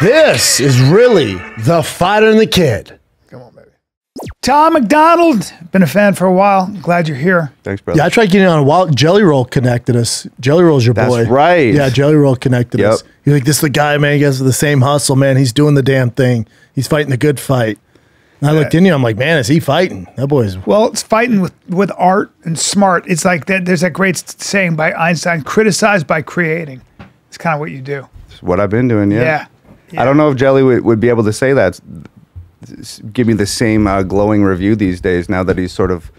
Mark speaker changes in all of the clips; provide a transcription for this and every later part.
Speaker 1: This is really the fighter and the kid.
Speaker 2: Come on, baby. Tom MacDonald, been a fan for a while. Glad you're here.
Speaker 3: Thanks, brother.
Speaker 1: Yeah, I tried getting on a while. Jelly Roll connected us. Jelly Roll's your boy.
Speaker 3: That's
Speaker 1: boy.
Speaker 3: right.
Speaker 1: Yeah, Jelly Roll connected
Speaker 3: Yep.
Speaker 1: us. You're like, this is the guy, man. He has the same hustle, man. He's doing the damn thing. He's fighting the good fight. And I looked in you. I'm like, man, is he fighting? That boy's.
Speaker 2: Well, it's fighting with, with art and smart. It's like that. There's that great saying by Einstein: "Criticize by creating." It's kind of what you do.
Speaker 3: It's what I've been doing. Yeah.
Speaker 2: Yeah.
Speaker 3: I don't know if Jelly would, would be able to say that. Give me the same uh, glowing review these days now that he's sort of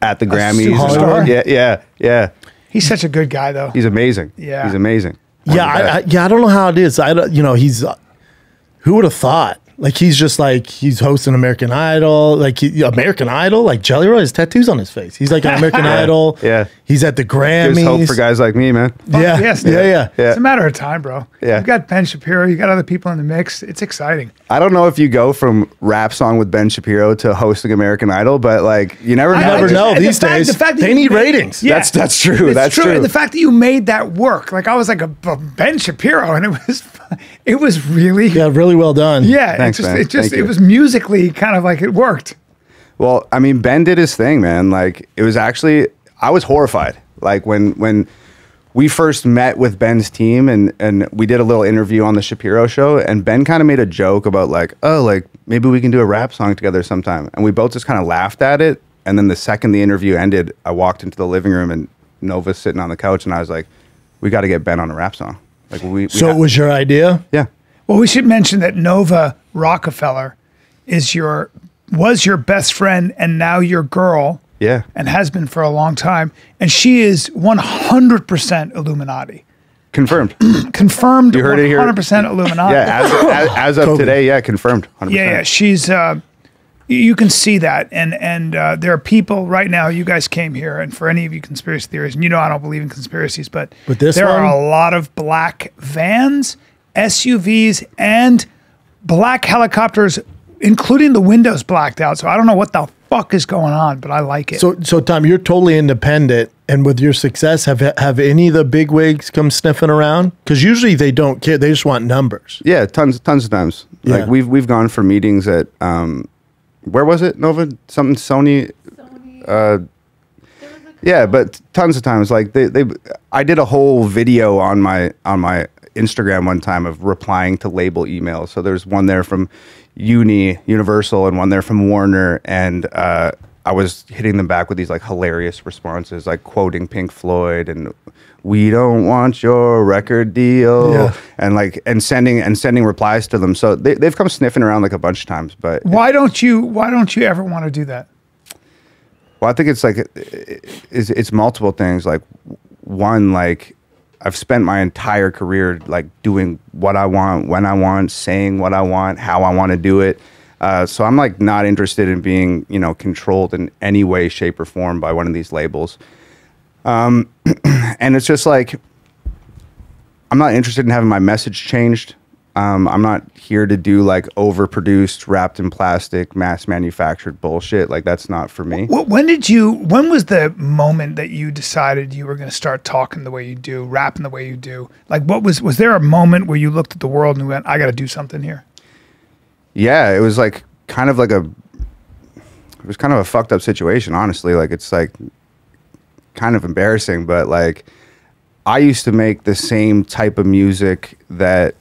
Speaker 3: at the Grammys. and-
Speaker 1: superstar?
Speaker 3: Yeah, yeah, yeah.
Speaker 2: He's such a good guy, though.
Speaker 3: He's amazing.
Speaker 2: Yeah.
Speaker 3: He's amazing. One
Speaker 1: Yeah, I, I, yeah. I don't know how it is. I don't. You know, he's. Uh, who would have thought? Like he's just like he's hosting American Idol. Like he, American Idol. Like Jelly Roll has tattoos on his face. He's like an American Idol.
Speaker 3: yeah.
Speaker 1: He's at the Grammys.
Speaker 3: Gives hope for guys like me, man.
Speaker 1: Yeah,
Speaker 2: Yes,
Speaker 1: yeah, yeah,
Speaker 3: Yeah.
Speaker 2: It's a matter of time, bro.
Speaker 3: Yeah.
Speaker 2: You've got Ben Shapiro. You got other people in the mix. It's exciting.
Speaker 3: I don't know if you go from rap song with Ben Shapiro to hosting American Idol, but like you never
Speaker 2: I-
Speaker 3: know.
Speaker 2: I
Speaker 1: never
Speaker 2: just-
Speaker 1: know
Speaker 2: and the
Speaker 1: these
Speaker 2: fact-
Speaker 1: days.
Speaker 2: the fact that
Speaker 1: they need
Speaker 2: made-
Speaker 1: ratings.
Speaker 2: Yeah.
Speaker 3: That's- that's true.
Speaker 2: It's
Speaker 3: That's
Speaker 2: true.
Speaker 3: true.
Speaker 2: And the fact that you made that work, like I was like a, a Ben Shapiro, and it was, it was really, yeah.
Speaker 1: Yeah, really well done.
Speaker 3: Thanks,
Speaker 2: it just,
Speaker 3: man.
Speaker 2: it just,
Speaker 3: Thank
Speaker 2: it
Speaker 3: you.
Speaker 2: was musically kind of like it worked.
Speaker 3: Well, I mean, Ben did his thing, man. Like it was actually, I was horrified. Like when when we first met with Ben's team, and and we did a little interview on the Shapiro show, and Ben kind of made a joke about like, oh, like maybe we can do a rap song together sometime, and we both just kind of laughed at it. And then the second the interview ended, I walked into the living room, and Nova's sitting on the couch, and I was like, we got to get Ben on a rap song. Like we, we
Speaker 1: So
Speaker 3: ha-
Speaker 1: it was your idea?
Speaker 3: yeah.
Speaker 2: Well, we should mention that Nova Rockafeller is your was your best friend and now your girl.
Speaker 3: Yeah.
Speaker 2: And has been for a long time. And she is 100% Illuminati.
Speaker 3: Confirmed.
Speaker 2: Confirmed
Speaker 3: You heard it here.
Speaker 2: 100% Illuminati.
Speaker 3: yeah, as, as, as of today, yeah, confirmed. 100%.
Speaker 2: Yeah, yeah, she's. Uh, you can see that, and and uh, there are people right now. You guys came here, and for any of you conspiracy theories, and you know I don't believe in conspiracies, but
Speaker 1: But this
Speaker 2: there are a lot of black vans, SUVs, and black helicopters, including the windows blacked out. So I don't know what the fuck is going on, but I like it.
Speaker 1: So, so Tom, you're totally independent, and with your success, have have any of the big wigs come sniffing around? Because usually they don't care; they just want numbers.
Speaker 3: Yeah, tons, tons of times.
Speaker 1: Yeah.
Speaker 3: Like we've we've gone for meetings at um, where was it? Nova something Sony. Uh, yeah, but tons of times. Like they, they, I did a whole video on my on my Instagram one time of replying to label emails. So there's one there from Uni Universal and one there from Warner, and uh, I was hitting them back with these like hilarious responses, like quoting Pink Floyd and "We don't want your record deal,"
Speaker 1: Yeah.
Speaker 3: and like and sending and sending replies to them. So they, they've come sniffing around like a bunch of times, but
Speaker 2: why don't you? Why don't you ever want to do that?
Speaker 3: Well, I think it's like it's, it's multiple things. Like one, like I've spent my entire career like doing what I want, when I want, saying what I want, how I want to do it. Uh, so I'm like not interested in being you know controlled in any way, shape, or form by one of these labels. Um, and it's just like I'm not interested in having my message changed. Um, I'm not here to do like overproduced, wrapped in plastic, mass manufactured bullshit. Like that's not for me.
Speaker 2: When did you? When was the moment that you decided you were going to start talking the way you do, rapping the way you do? Like, what was? Was there a moment where you looked at the world and went, "I got to do something here"?
Speaker 3: Yeah, it was like kind of like a it was kind of a fucked up situation, honestly. Like it's like kind of embarrassing, but like I used to make the same type of music that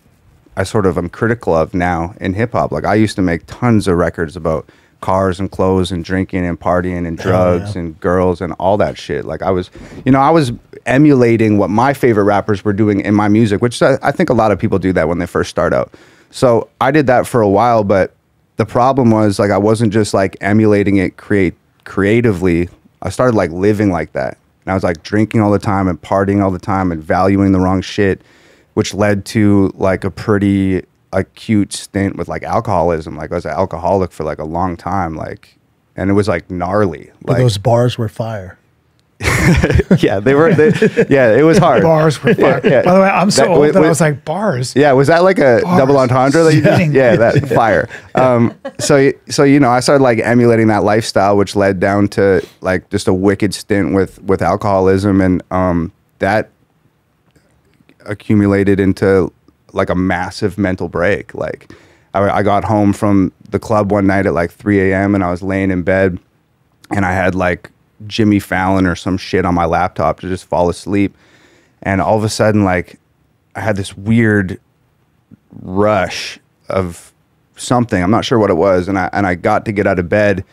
Speaker 3: I sort of am critical of now in hip hop. Like I used to make tons of records about cars and clothes and drinking and partying and drugs and girls and all that shit. Like I was, you know, I was emulating what my favorite rappers were doing in my music, which I, I think a lot of people do that when they first start out. So I did that for a while, but the problem was like I wasn't just like emulating it create creatively. I started like living like that. And I was like drinking all the time and partying all the time and valuing the wrong shit, which led to like a pretty acute stint with like alcoholism. Like I was an alcoholic for like a long time. Like and it was like gnarly.
Speaker 1: But
Speaker 3: Like
Speaker 1: those bars were fire.
Speaker 3: yeah, they were they, yeah, it was hard.
Speaker 2: Bars were fire.
Speaker 3: yeah.
Speaker 2: By the way, I'm so
Speaker 3: That-
Speaker 2: old
Speaker 3: wait,
Speaker 2: that I was like, bars.
Speaker 3: Yeah, was that like a
Speaker 2: Bars.
Speaker 3: double entendre that you
Speaker 2: Yeah.
Speaker 3: Yeah, that fire. Um, so so you know, I started like emulating that lifestyle, which led down to like just a wicked stint with with alcoholism, and um, that accumulated into like a massive mental break. Like I, I got home from the club one night at like 3 a.m. and I was laying in bed and I had like Jimmy Fallon or some shit on my laptop to just fall asleep. And all of a sudden, like I had this weird rush of something. I'm not sure what it was. And I, and I got to get out of bed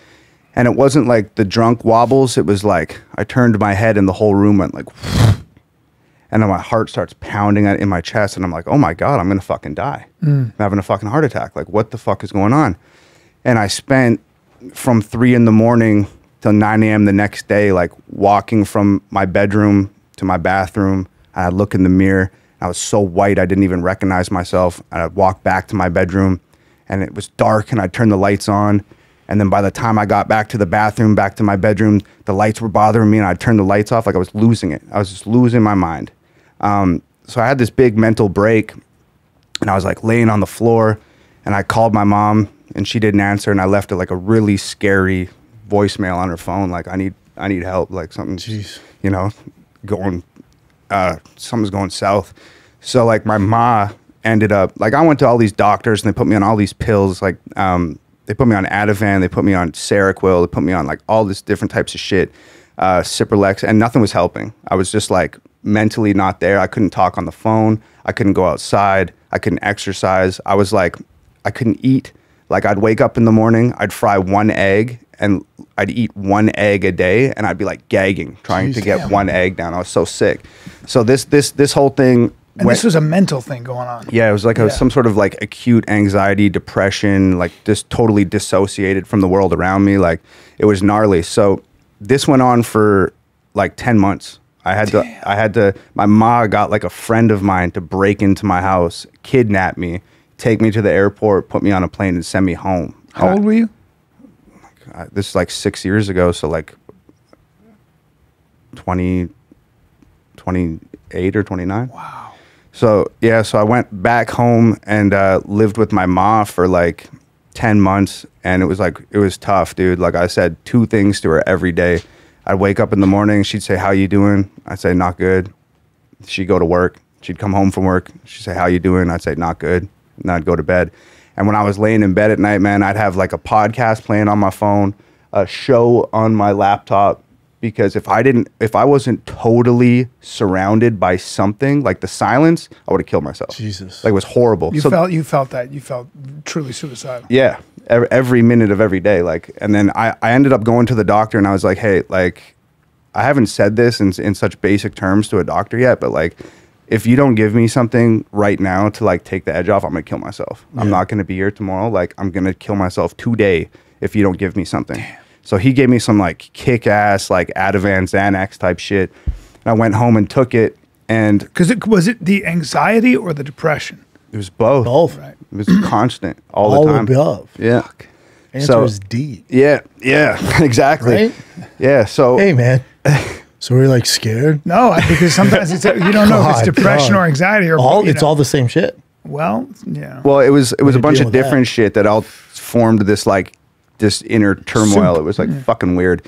Speaker 3: and it wasn't like the drunk wobbles. It was like I turned my head and the whole room went like, and then my heart starts pounding in my chest, and I'm like, oh my god, I'm gonna fucking die. Mm. I'm having a fucking heart attack. Like, what the fuck is going on? And I spent from three in the morning till 9 a.m. the next day, like walking from my bedroom to my bathroom. And I'd look in the mirror. I was so white, I didn't even recognize myself. And I'd walk back to my bedroom, and it was dark, and I'd turn the lights on. And then by the time I got back to the bathroom, back to my bedroom, the lights were bothering me, and I turned the lights off like I was losing it. I was just losing my mind. Um, so I had this big mental break, and I was like laying on the floor, and I called my mom, and she didn't answer, and I left her like a really scary voicemail on her phone, like I need I need help, like something,
Speaker 1: Jeez.
Speaker 3: you know, going, uh, something's going south. So like my ma ended up like I went to all these doctors and they put me on all these pills, like um, they put me on Ativan, they put me on Seroquel, they put me on like all this different types of shit, uh, Cipralex, and nothing was helping. I was just like mentally not there. I couldn't talk on the phone. I couldn't go outside. I couldn't exercise. I was like, I couldn't eat. Like I'd wake up in the morning, I'd fry one egg, and I'd eat one egg a day, and I'd be like gagging trying to
Speaker 1: Jeez.
Speaker 3: get one egg down. I was so sick. So this this this whole thing.
Speaker 2: And
Speaker 3: went-
Speaker 2: this was a mental thing going on.
Speaker 3: yeah, it was like a,
Speaker 2: Yeah.
Speaker 3: some sort of like acute anxiety, depression, like just totally dissociated from the world around me. Like it was gnarly. So this went on for like 10 months. I had to, I had to, my ma got like a friend of mine to break into my house, kidnap me, take me to the airport, put me on a plane and send me home.
Speaker 2: How old were you?
Speaker 3: I- this is like six years ago. So like 20, 28 or 29.
Speaker 2: Wow.
Speaker 3: So yeah, so I went back home and uh, lived with my ma for like ten months, and it was like it was tough, dude. Like I said, two things to her every day. I'd wake up in the morning, she'd say, "How you doing?" I'd say, "Not good." She'd go to work. She'd come home from work. She'd say, "How you doing?" I'd say, "Not good." And I'd go to bed. And when I was laying in bed at night, man, I'd have like a podcast playing on my phone, a show on my laptop, because if I didn't, if I wasn't totally surrounded by something like the silence, I would have killed myself.
Speaker 1: Jesus.
Speaker 3: like it was horrible.
Speaker 2: You
Speaker 3: So-
Speaker 2: felt you felt that you felt truly suicidal.
Speaker 3: yeah, every, every minute of every day. Like, and then I, I ended up going to the doctor, and I was like, hey, like, I haven't said this in in such basic terms to a doctor yet, but like, if you don't give me something right now to like take the edge off, I'm gonna kill myself. I'm not gonna be here tomorrow. Like, I'm gonna kill myself today if you don't give me something. So he gave me some like kick ass like Ativan Xanax type shit. And I went home and took it, and
Speaker 2: Because it was it the anxiety or the depression?
Speaker 3: it was both.
Speaker 1: Both.
Speaker 2: Right.
Speaker 3: It was constant all,
Speaker 1: All
Speaker 3: the time.
Speaker 1: All above.
Speaker 3: Yeah.
Speaker 1: Answer
Speaker 3: So-
Speaker 1: is D.
Speaker 3: Yeah, yeah, exactly.
Speaker 1: Right?
Speaker 3: Yeah, so
Speaker 1: Hey, man. So we're like scared.
Speaker 2: No, because sometimes it's you don't know if it's depression
Speaker 1: God.
Speaker 2: or anxiety or
Speaker 1: All it's
Speaker 2: know.
Speaker 1: all the same shit.
Speaker 2: well, yeah.
Speaker 3: well, it was it was a bunch of
Speaker 1: with that?
Speaker 3: different shit that all formed this like this inner turmoil. It was like fucking weird.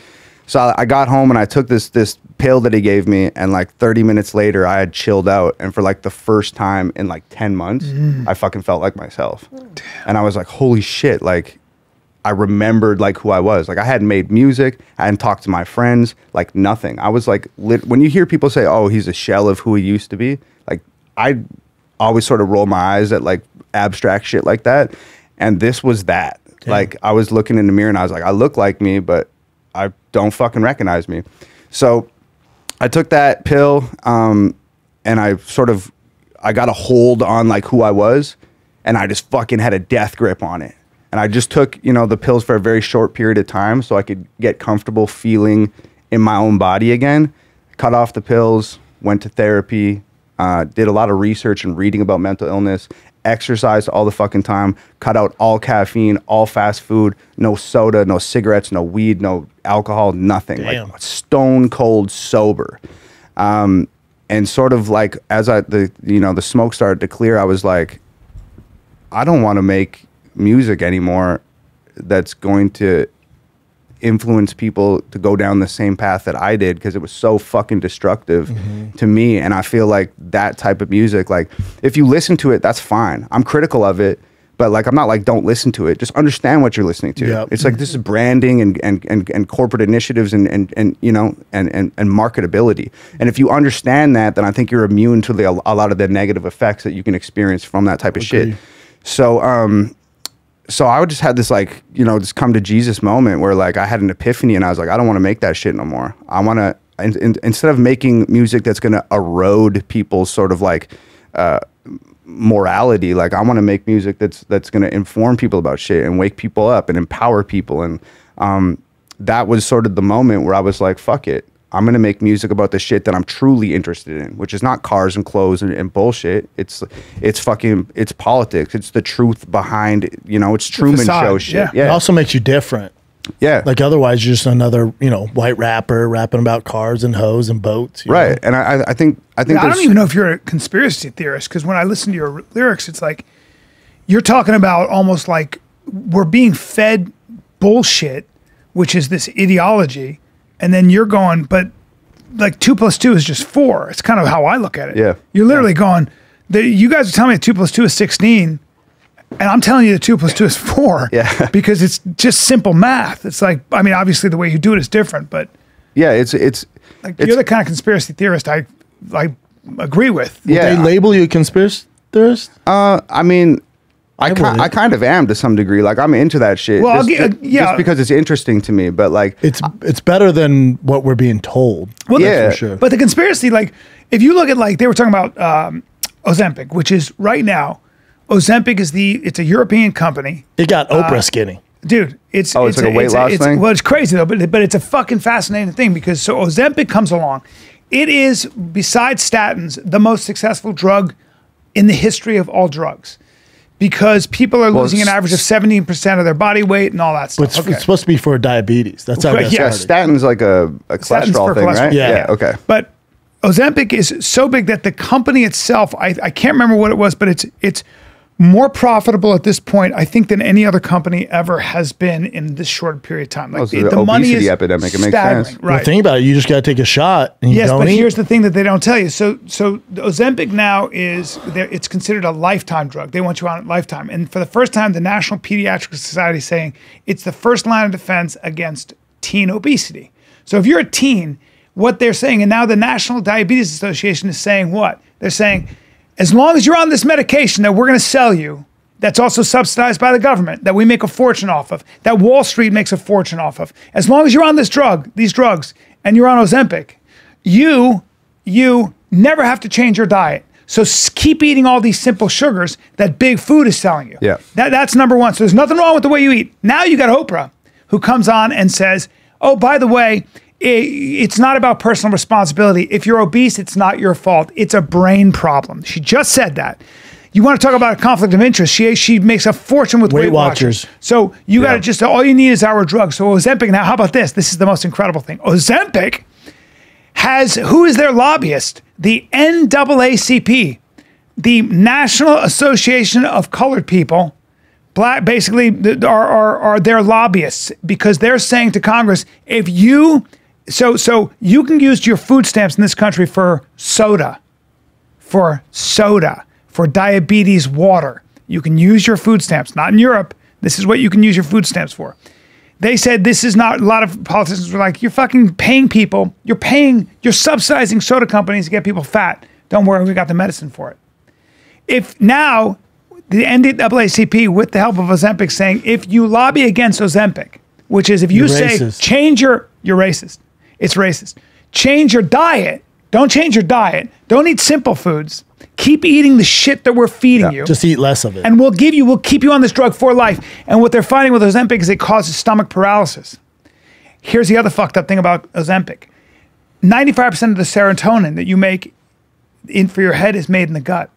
Speaker 3: So I, got home and I took this this pill that he gave me, and like 30 minutes later, I had chilled out, and for like the first time in like 10 months,
Speaker 2: Mm.
Speaker 3: I fucking felt like myself, and I was like, holy shit, like. I remembered like who I was. Like I hadn't made music, I hadn't talked to my friends, like nothing. I was like lit- when you hear people say, "Oh, he's a shell of who he used to be," like I always sort of roll my eyes at like abstract shit like that, and this was that. Like I was looking in the mirror and I was like, I look like me, but I don't fucking recognize me. So I took that pill, um, and I sort of I got a hold on like who I was, and I just fucking had a death grip on it. And I just took you know the pills for a very short period of time so I could get comfortable feeling in my own body again. Cut off the pills, went to therapy, uh, did a lot of research and reading about mental illness, exercised all the fucking time, cut out all caffeine, all fast food, no soda, no cigarettes, no weed, no alcohol, nothing.
Speaker 1: Damn.
Speaker 3: Like stone cold sober. Um, and sort of like as I the you know the smoke started to clear, I was like, I don't want to make music anymore that's going to influence people to go down the same path that I did because it was so fucking destructive
Speaker 1: Mm-hmm.
Speaker 3: to me. And I feel like that type of music, like if you listen to it, that's fine. I'm critical of it. But like I'm not like don't listen to it. Just understand what you're listening to.
Speaker 1: Yep.
Speaker 3: It's like this is branding and and, and, and corporate initiatives and, and, and you know and, and, and marketability. And if you understand that, then I think you're immune to the, a lot of the negative effects that you can experience from that type of shit. So um so I would just had this like, you know, this come to Jesus moment where like I had an epiphany and I was like, I don't want to make that shit no more. I want to, in, in, instead of making music that's going to erode people's sort of like, uh, morality like i want to make music that's that's going to inform people about shit and wake people up and empower people and um that was sort of the moment where i was like fuck it i'm going to make music about the shit that i'm truly interested in which is not cars and clothes and, and bullshit it's it's fucking it's politics it's the truth behind you know it's truman
Speaker 2: facade,
Speaker 3: show shit
Speaker 2: yeah.
Speaker 3: yeah
Speaker 1: It also makes you different.
Speaker 3: yeah
Speaker 1: Like otherwise, you're just another, you know, white rapper rapping about cars and hoes and boats. you know?
Speaker 3: right and i i think i think
Speaker 2: I don't even know if you're a conspiracy theorist because when I listen to your lyrics, it's like you're talking about almost like we're being fed bullshit, which is this ideology, and then you're going, but like two plus two is just four. It's kind of how I look at it.
Speaker 3: Yeah.
Speaker 2: you're literally going. The, you guys are telling me that two plus two is sixteen, and I'm telling you that two plus two is four.
Speaker 3: Yeah.
Speaker 2: because it's just simple math. It's like I mean, obviously the way you do it is different, but
Speaker 3: yeah it's it's
Speaker 2: like
Speaker 3: It's-
Speaker 2: you're the kind of conspiracy theorist I I agree with.
Speaker 3: yeah
Speaker 1: They label you a conspiracy theorist?
Speaker 3: Uh, I mean, I,
Speaker 1: I
Speaker 3: ki- I kind of am to some degree. Like I'm into that shit.
Speaker 2: Well, I'll
Speaker 3: just,
Speaker 2: gi- uh, yeah.
Speaker 3: just because it's interesting to me. But like,
Speaker 1: It's it's better than what we're being told.
Speaker 2: Well,
Speaker 3: Yeah.
Speaker 1: that's for sure.
Speaker 2: But the conspiracy, like, if you look at like they were talking about um, Ozempic, which is right now, Ozempic is the it's a European company,
Speaker 1: it got Oprah skinny.
Speaker 2: dude. It's
Speaker 3: Oh, it's like a weight loss
Speaker 2: it's,
Speaker 3: thing?
Speaker 2: Well, it's crazy though, but but it's a fucking fascinating thing because so Ozempic comes along. It is besides statins the most successful drug in the history of all drugs. Because people are losing an average of 17% of their body weight and all that stuff.
Speaker 1: It's,
Speaker 2: Okay.
Speaker 1: it's supposed to be for diabetes. That's how
Speaker 2: Right,
Speaker 1: it got
Speaker 2: yeah,
Speaker 3: yeah,
Speaker 1: started.
Speaker 3: statins like a, a cholesterol
Speaker 2: for
Speaker 3: thing,
Speaker 2: cholesterol.
Speaker 3: right?
Speaker 1: Yeah.
Speaker 3: Okay.
Speaker 2: But Ozempic is so big that the company itself, I, I can't remember what it was, but it's it's more profitable at this point, I think, than any other company ever has been in this short period of time. Like
Speaker 3: Oh, so the obesity epidemic, it makes
Speaker 2: staggering,
Speaker 3: sense.
Speaker 1: Well,
Speaker 2: right?
Speaker 1: think about it. You just got to take a shot and you
Speaker 2: Yes,
Speaker 1: don't
Speaker 2: but
Speaker 1: eat.
Speaker 2: here's the thing that they don't tell you. So, so Ozempic now is. It's considered a lifetime drug. They want you on it lifetime. And for the first time, the National Pediatric Society is saying it's the first line of defense against teen obesity. So, if you're a teen, what they're saying, and now the National Diabetes Association is saying what they're saying, as long as you're on this medication that we're going to sell you. That's also subsidized by the government, that we make a fortune off of, that Wall Street makes a fortune off of. As long as you're on this drug, these drugs, and you're on Ozempic, you you never have to change your diet. So keep eating all these simple sugars that big food is selling you.
Speaker 3: Yeah.
Speaker 2: That, that's number one. So there's nothing wrong with the way you eat. Now you got Oprah, who comes on and says, "Oh, by the way." It's not about personal responsibility. If you're obese, it's not your fault. It's a brain problem. She just said that. You want to talk about a conflict of interest? She she makes a fortune with Weight,
Speaker 1: Weight
Speaker 2: Watchers.
Speaker 1: Watchers.
Speaker 2: So you got to just all you need is our drug. So Ozempic. Now, how about this? This is the most incredible thing. Ozempic has who is their lobbyist? The NAACP, the National Association of Colored People. Black, basically, are, are are their lobbyists because they're saying to Congress, if you, so so you can use your food stamps in this country for soda, for soda, for diabetes water. You can use your food stamps. Not in Europe. This is what you can use your food stamps for. They said this is not. A lot of politicians were like, "You're fucking paying people. You're paying. You're subsidizing soda companies to get people fat. Don't worry, we got the medicine for it." If now the NAACP, with the help of Ozempic, saying if you lobby against Ozempic, which is if you
Speaker 1: You're
Speaker 2: say
Speaker 1: racist.
Speaker 2: change your, you're racist. It's racist. Change your diet. Don't change your diet. Don't eat simple foods. Keep eating the shit that we're feeding you
Speaker 1: Just eat less of it.
Speaker 2: and we'll give you, we'll keep you on this drug for life. And what they're finding with Ozempic is it causes stomach paralysis. Here's the other fucked up thing about Ozempic 95% of the serotonin that you make in for your head is made in the gut.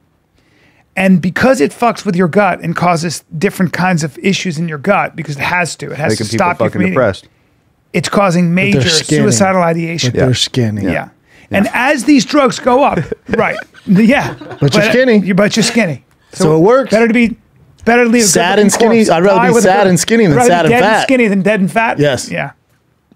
Speaker 2: And because it fucks with your gut and causes different kinds of issues in your gut, because it has to, it has
Speaker 3: Making
Speaker 2: to
Speaker 3: people
Speaker 2: stop you
Speaker 3: fucking
Speaker 2: from eating.
Speaker 3: depressed.
Speaker 2: It's causing major suicidal ideation.
Speaker 1: They're skinny.
Speaker 2: Yeah. And as these drugs go up, right? Yeah. But,
Speaker 1: you're uh, skinny.
Speaker 2: You, but you're skinny.
Speaker 1: So it works.
Speaker 2: Better to be better to leave
Speaker 1: Sad and skinny?
Speaker 2: corpse.
Speaker 1: I'd rather be sad and skinny than sad and fat.
Speaker 2: skinny than dead and fat.
Speaker 1: Yes.
Speaker 2: Yeah.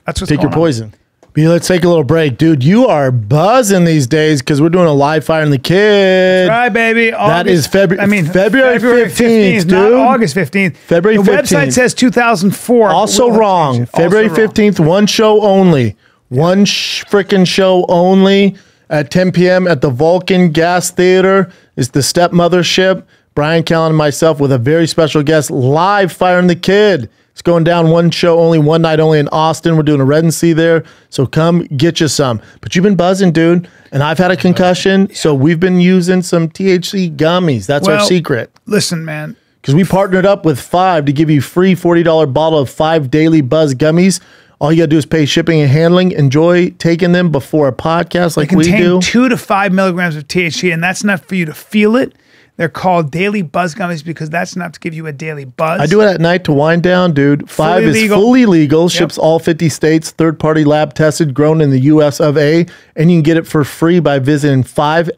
Speaker 2: That's what's
Speaker 1: Pick your
Speaker 2: going on.
Speaker 1: B, let's take a little break, dude. You are buzzing these days because we're doing a live Fighter and the Kid.
Speaker 2: Right, baby.
Speaker 1: That is February.
Speaker 2: I mean,
Speaker 1: February 15th,
Speaker 2: not
Speaker 1: dude.
Speaker 2: August 15th.
Speaker 1: February
Speaker 2: The website says 2004.
Speaker 1: Also
Speaker 2: We'll
Speaker 1: wrong.
Speaker 2: Also
Speaker 1: February
Speaker 2: wrong.
Speaker 1: 15th, one show only. One sh- freaking show only at 10 p.m. at the Vulcan Gas Theater. It's the Stepmother Ship. Bryan Callen and myself with a very special guest live firing the kid. It's going down one show only, one night only in Austin. We're doing a Red and Sea there. So come get you some. But you've been buzzing, dude. And I've had a concussion. So we've been using some THC gummies. That's our secret
Speaker 2: Listen, man.
Speaker 1: because we partnered up with Five to give you free $40 bottle of Five Daily Buzz gummies. All you got to do is pay shipping and handling. Enjoy taking them before a podcast like we do.
Speaker 2: two to five milligrams of THC, and that's enough for you to feel it. They're called daily buzz gummies because that's enough to give you a daily buzz.
Speaker 1: I do it at night to wind down, dude. Five
Speaker 2: Fully
Speaker 1: is
Speaker 2: legal.
Speaker 1: fully legal, ships all 50 states, third party lab tested, grown in the US of A, and you can get it for free by visiting 5 E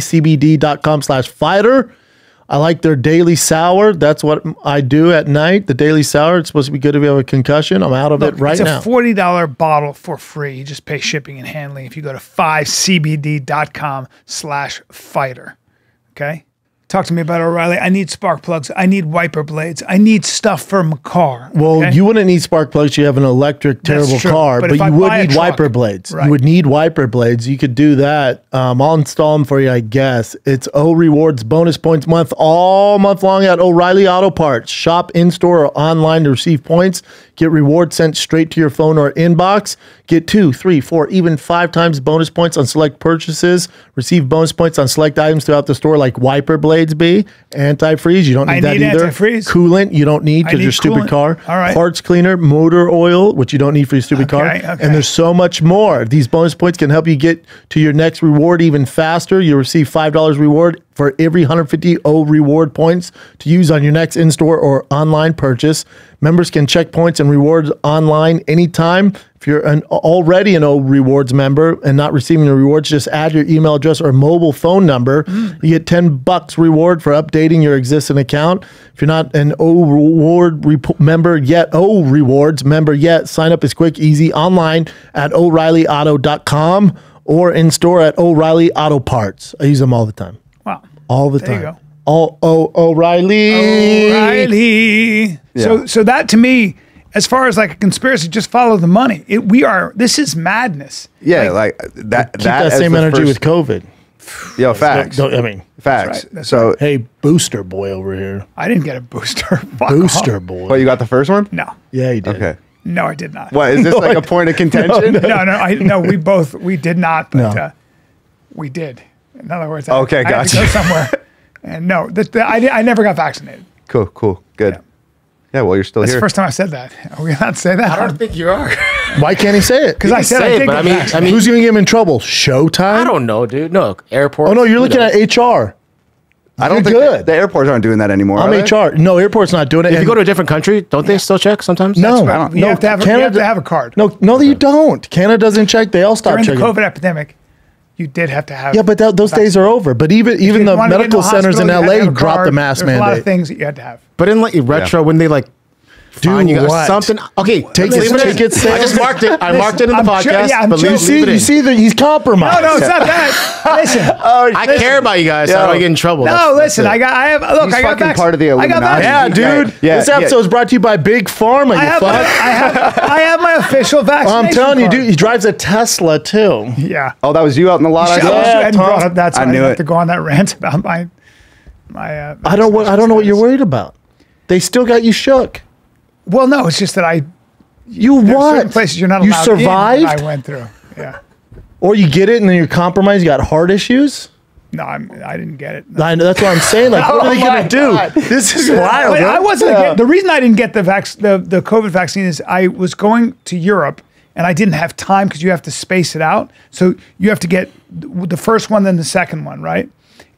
Speaker 1: fivecbd.com slash fighter. I like their daily sour. That's what I do at night. The daily sour. It's supposed to be good if you have a concussion. I'm out of it right
Speaker 2: it's
Speaker 1: now.
Speaker 2: a forty dollar bottle for free. You just pay shipping and handling if you go to 5cbd.com slash fighter. Okay. Talk to me about O'Reilly. I need spark plugs. I need wiper blades. I need stuff for my car.
Speaker 1: Well,
Speaker 2: okay?
Speaker 1: you wouldn't need spark plugs. You have an electric, terrible
Speaker 2: true.
Speaker 1: car,
Speaker 2: But
Speaker 1: but,
Speaker 2: if I
Speaker 1: you would need
Speaker 2: truck-
Speaker 1: wiper blades.
Speaker 2: Right.
Speaker 1: You would need wiper blades. You could do that. Um, I'll install them for you, I guess. It's O Rewards bonus points month all month long at O'Reilly Auto Parts. Shop in store or online to receive points. Get rewards sent straight to your phone or inbox. Get two, three, four, even five times bonus points on select purchases. Receive bonus points on select items throughout the store, like wiper blades. Be antifreeze. You don't need
Speaker 2: I
Speaker 1: that
Speaker 2: need
Speaker 1: either.
Speaker 2: antifreeze.
Speaker 1: Coolant. You don't need because your stupid
Speaker 2: coolant.
Speaker 1: car.
Speaker 2: All right.
Speaker 1: Parts cleaner, motor oil, which you don't need for your stupid car.
Speaker 2: Okay, okay.
Speaker 1: And there's so much more. These bonus points can help you get to your next reward even faster. You'll receive $5 reward for every 150 O reward points to use on your next in store or online purchase. Members can check points and rewards online anytime. If you're an, already an O Rewards member and not receiving the rewards, just add your email address or mobile phone number. You get 10 bucks reward for updating your existing account. If you're not an O Reward member yet, O Rewards member yet, sign up is quick, easy online at o'reillyauto.com or in store at O'Reilly Auto Parts. I use them all the time.
Speaker 2: Wow.
Speaker 1: All the
Speaker 2: There you
Speaker 1: time.
Speaker 2: go.
Speaker 1: All O O'Reilly.
Speaker 2: O'Reilly. So, so that to me, as far as like a conspiracy, just follow the money. It, we are. This is madness.
Speaker 3: Yeah, like, that.
Speaker 1: Keep that,
Speaker 3: as
Speaker 1: same
Speaker 3: the
Speaker 1: energy with COVID.
Speaker 3: Yo, facts.
Speaker 1: Don't- I mean,
Speaker 3: facts.
Speaker 2: right, that's
Speaker 3: so,
Speaker 1: hey, booster boy over here.
Speaker 2: I didn't get a booster.
Speaker 1: Booster
Speaker 2: off.
Speaker 1: boy.
Speaker 3: well, you got the first one?
Speaker 2: No,
Speaker 1: yeah, he did.
Speaker 3: Okay.
Speaker 2: no, I did not.
Speaker 3: What is this like a point of contention?
Speaker 2: No, no, I, no. We both we did not, but
Speaker 1: No.
Speaker 2: uh, we did. In other words, I,
Speaker 3: Okay,
Speaker 2: I had to
Speaker 3: gotcha.
Speaker 2: go somewhere, and no, the, the, I, I never got vaccinated.
Speaker 3: Cool, cool, good. Yeah, well, you're still
Speaker 2: That's
Speaker 3: here.
Speaker 2: the first time I said that. Are we allowed to say that?
Speaker 4: I don't think you are.
Speaker 1: Why can't he say it?
Speaker 2: Because I said I
Speaker 4: say it,
Speaker 2: did
Speaker 4: but I mean- I mean-
Speaker 1: Who's going to get him in trouble? Showtime?
Speaker 4: I don't know, dude. No, airport.
Speaker 1: Oh, no, you're looking at HR.
Speaker 3: I don't
Speaker 1: you're
Speaker 3: think
Speaker 1: good.
Speaker 3: The, the airports aren't doing that anymore.
Speaker 1: I'm? HR. No, airport's not doing it.
Speaker 4: If
Speaker 1: And-
Speaker 4: you go to a different country, don't they still check sometimes?
Speaker 1: no,
Speaker 2: right. You
Speaker 1: no,
Speaker 2: have to have a- you have to have a card.
Speaker 1: No, no, you don't. Canada doesn't check. They all stop
Speaker 2: During the
Speaker 1: checking.
Speaker 2: COVID epidemic, you did have to have.
Speaker 1: Yeah, but that, those days are over. But even even the
Speaker 2: wanted to get into
Speaker 1: medical centers in
Speaker 2: hospital, you
Speaker 1: LA dropped the
Speaker 2: card.
Speaker 1: mask
Speaker 2: There's a lot of things that you had to have.
Speaker 4: But in like retro, when they like
Speaker 1: Do
Speaker 4: fine you got
Speaker 1: what?
Speaker 4: something. Okay,
Speaker 1: Take
Speaker 4: leave
Speaker 1: it-
Speaker 4: in.
Speaker 1: take it
Speaker 4: I just marked it. I marked it in the
Speaker 2: I'm jo-
Speaker 4: podcast.
Speaker 2: yeah, I'm
Speaker 4: but leave,
Speaker 1: You see,
Speaker 4: leave it
Speaker 1: you see that he's compromised.
Speaker 2: No, no, it's not that. Listen.
Speaker 4: I care about you guys. so I don't get in trouble.
Speaker 2: No,
Speaker 4: That's- that's
Speaker 2: listen.
Speaker 4: it.
Speaker 2: I got. I have. Look,
Speaker 3: He's
Speaker 2: I got
Speaker 3: fucking
Speaker 2: vac-
Speaker 3: part of the
Speaker 2: I got
Speaker 3: Illuminati.
Speaker 1: Yeah, dude.
Speaker 3: Yeah,
Speaker 1: this
Speaker 3: yeah.
Speaker 1: episode is brought to you by Big Pharma.
Speaker 2: I have, my,
Speaker 1: fuck.
Speaker 2: I have. I have my official vaccination.
Speaker 1: I'm telling you, dude. He drives a Tesla too.
Speaker 2: Yeah.
Speaker 3: Oh, that was you out in the lot. I
Speaker 2: I you
Speaker 1: Yeah,
Speaker 2: hadn't
Speaker 1: Tom.
Speaker 2: brought up that. So
Speaker 3: I
Speaker 2: I,
Speaker 3: knew it.
Speaker 2: to go on that rant about my my. Uh,
Speaker 1: I don't. I don't know what you're worried about. They still got you shook.
Speaker 2: Well, no, it's just that I.
Speaker 1: You what?
Speaker 2: certain places you're not
Speaker 1: You
Speaker 2: allowed that
Speaker 1: survived,
Speaker 2: I went through. Yeah.
Speaker 1: or you get it and then you're compromised. You got heart issues.
Speaker 2: No, I'm. I didn't get it.
Speaker 1: I know, that's what I'm saying. Like, what
Speaker 2: Oh
Speaker 1: are they
Speaker 2: oh
Speaker 1: gonna do? This is wild.
Speaker 2: I wasn't.
Speaker 1: Yeah.
Speaker 2: The reason I didn't get the vac- the the COVID vaccine is I was going to Europe and I didn't have time because you have to space it out. So you have to get the first one, then the second one, right?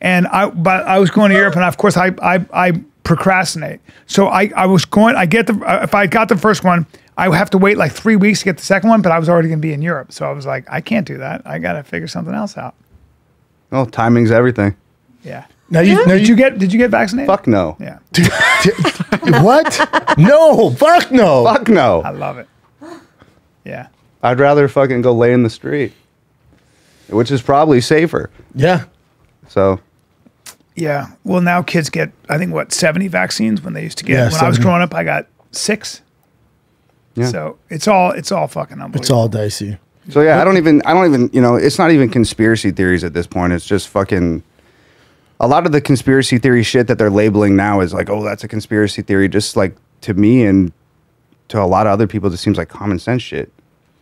Speaker 2: And I, but I was going to Europe, and of course I I, I procrastinate. So I I was going. I get the uh, if I got the first one, I would have to wait like three weeks to get the second one. But I was already going to be in Europe, so I was like, I can't do that. I got to figure something else out.
Speaker 3: Oh, timing's everything.
Speaker 2: Yeah.
Speaker 1: Now you, now
Speaker 2: Did you get Did you get vaccinated?
Speaker 3: Fuck no.
Speaker 2: Yeah.
Speaker 1: what? No, fuck no.
Speaker 3: Fuck no.
Speaker 2: I love it. Yeah.
Speaker 3: I'd rather fucking go lay in the street, which is probably safer.
Speaker 1: Yeah.
Speaker 3: So
Speaker 2: Yeah. Well, now kids get, I think, what, 70 vaccines when they used to get,
Speaker 1: Yeah,
Speaker 2: when I was growing up, I got six.
Speaker 3: Yeah.
Speaker 2: So it's all, it's all fucking unbelievable.
Speaker 1: It's all dicey.
Speaker 3: So yeah, I don't even I don't even you know it's not even conspiracy theories at this point. It's just fucking. A lot of the conspiracy theory shit that they're labeling now is like, oh, that's a conspiracy theory. Just like to me and to a lot of other people, just seems like common sense shit.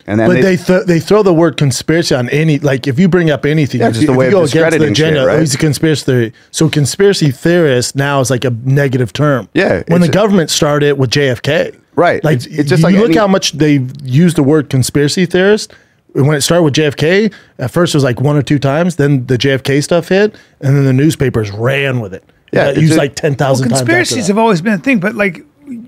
Speaker 3: And then
Speaker 1: But they th- they throw the word conspiracy on any like if you bring up anything,
Speaker 3: Yeah,
Speaker 1: if
Speaker 3: it's
Speaker 1: you,
Speaker 3: just a
Speaker 1: if
Speaker 3: way
Speaker 1: you
Speaker 3: of
Speaker 1: go against the
Speaker 3: discrediting shit,
Speaker 1: agenda, oh,
Speaker 3: right?
Speaker 1: oh, he's a conspiracy theory. So conspiracy theorist now is like a negative term.
Speaker 3: Yeah,
Speaker 1: when the government started with JFK,
Speaker 3: Right.
Speaker 1: Like
Speaker 3: It's- it's just
Speaker 1: you
Speaker 3: like
Speaker 1: look
Speaker 3: any-
Speaker 1: how much they've used the word conspiracy theorist. When it started with JFK, at first it was like one or two times. Then the JFK stuff hit, and then the newspapers ran with it.
Speaker 3: Yeah,
Speaker 1: Yeah,
Speaker 3: it's
Speaker 1: used
Speaker 3: a-
Speaker 1: like ten thousand times. after
Speaker 2: conspiracies
Speaker 1: that.
Speaker 2: have always been a thing, but like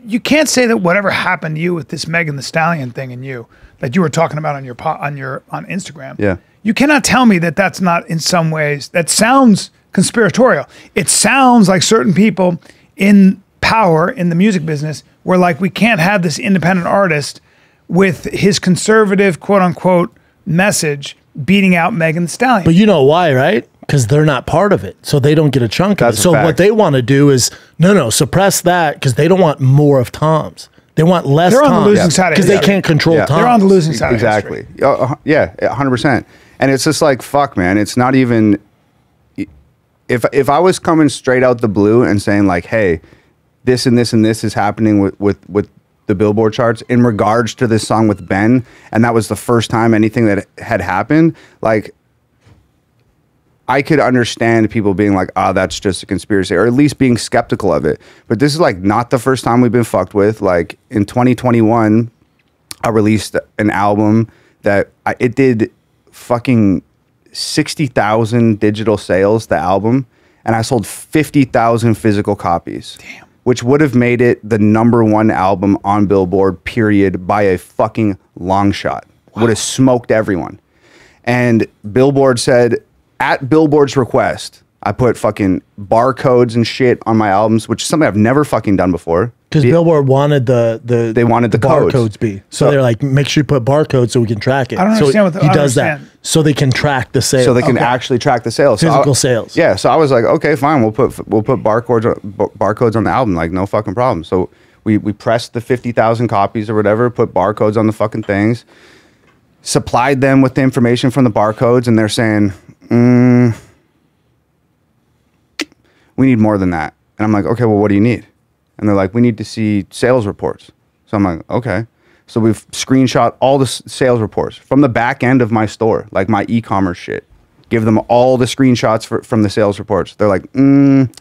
Speaker 2: you can't say that whatever happened to you with this Megan Thee Stallion thing and you that you were talking about on your po- on your on Instagram.
Speaker 3: Yeah.
Speaker 2: you cannot tell me that that's not in some ways that sounds conspiratorial. It sounds like certain people in power in the music business were like, we can't have this independent artist with his conservative quote unquote message beating out Megan Thee Stallion.
Speaker 1: But you know why, right? Because they're not part of it, so they don't get a chunk
Speaker 3: That's a
Speaker 1: of it. So
Speaker 3: fact.
Speaker 1: what they want to do is no, no, suppress that because they don't want more of Tom's. They want less.
Speaker 2: They're on the
Speaker 1: Toms
Speaker 2: losing side
Speaker 1: because they
Speaker 2: history.
Speaker 1: can't control
Speaker 3: Yeah.
Speaker 1: Tom.
Speaker 2: They're on the losing side.
Speaker 3: exactly.
Speaker 2: Of.
Speaker 3: Uh, yeah, hundred percent. And it's just like fuck, man. It's not even. If if I was coming straight out the blue and saying like, hey, this and this and this is happening with with with the Billboard charts in regards to this song with Ben, and that was the first time anything that had happened, like. I could understand people being like, "Ah, that's just a conspiracy," or at least being skeptical of it. But this is like not the first time we've been fucked with. Like in 2021, I released an album that I, it did fucking 60,000 digital sales, the album, and I sold 50,000 physical copies. Damn. Which would have made it the number one album on Billboard, period, by a fucking long shot. Would have smoked everyone. And Billboard said, at Billboard's request, I put fucking barcodes and shit on my albums, which is something I've never fucking done before.
Speaker 1: Because
Speaker 3: Be-
Speaker 1: Billboard wanted the the
Speaker 3: They wanted the codes.
Speaker 1: barcodes be. So,
Speaker 3: So-
Speaker 1: they're like, make sure you put barcodes so we can track it.
Speaker 2: I don't
Speaker 1: so
Speaker 2: understand what the-
Speaker 1: he does
Speaker 2: understand.
Speaker 1: that so they can track the sales.
Speaker 3: so they can
Speaker 2: Okay.
Speaker 3: actually track the sales. So
Speaker 1: Physical
Speaker 3: I-
Speaker 1: sales.
Speaker 3: Yeah, so I was like, okay, fine, we'll put we'll put barcodes on- barcodes on the album, like no fucking problem. So we we pressed the fifty thousand copies or whatever, put barcodes on the fucking things, supplied them with the information from the barcodes, and they're saying, mm, we need more than that. And I'm like, okay, well, what do you need? And they're like, we need to see sales reports. So I'm like, okay. So we've screenshot all the s- sales reports from the back end of my store, like my e-commerce shit. Give them all the screenshots for, from the sales reports. They're like, mm,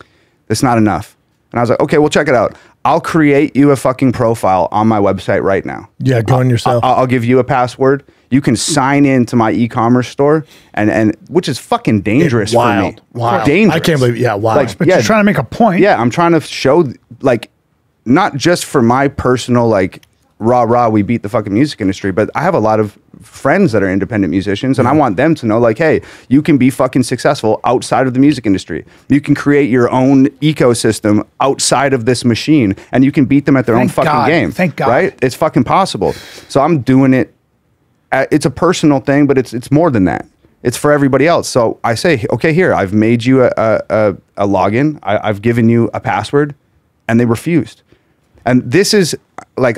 Speaker 3: that's not enough. And I was like, okay, well, check it out. I'll create you a fucking profile on my website right now.
Speaker 1: yeah, go on yourself.
Speaker 3: I'll, I'll give you a password. You can sign into my e-commerce store, and and which is fucking dangerous
Speaker 1: wild.
Speaker 3: for me.
Speaker 1: Wild.
Speaker 3: dangerous.
Speaker 1: I can't believe. Yeah, wild.
Speaker 3: Like,
Speaker 2: But
Speaker 3: yeah,
Speaker 2: you're trying to make a point.
Speaker 3: yeah, I'm trying to show like not just for my personal like rah rah we beat the fucking music industry, but I have a lot of friends that are independent musicians and I mm. want them to know like hey, you can be fucking successful outside of the music industry. You can create your own ecosystem outside of this machine and you can beat them at their own fucking
Speaker 2: God.
Speaker 3: game.
Speaker 2: Thank God.
Speaker 3: Right? It's fucking possible. So I'm doing it Uh, it's a personal thing, but it's it's more than that. It's for everybody else. So I say, okay, here I've made you a a, a, a login. I, I've given you a password, and they refused. And this is like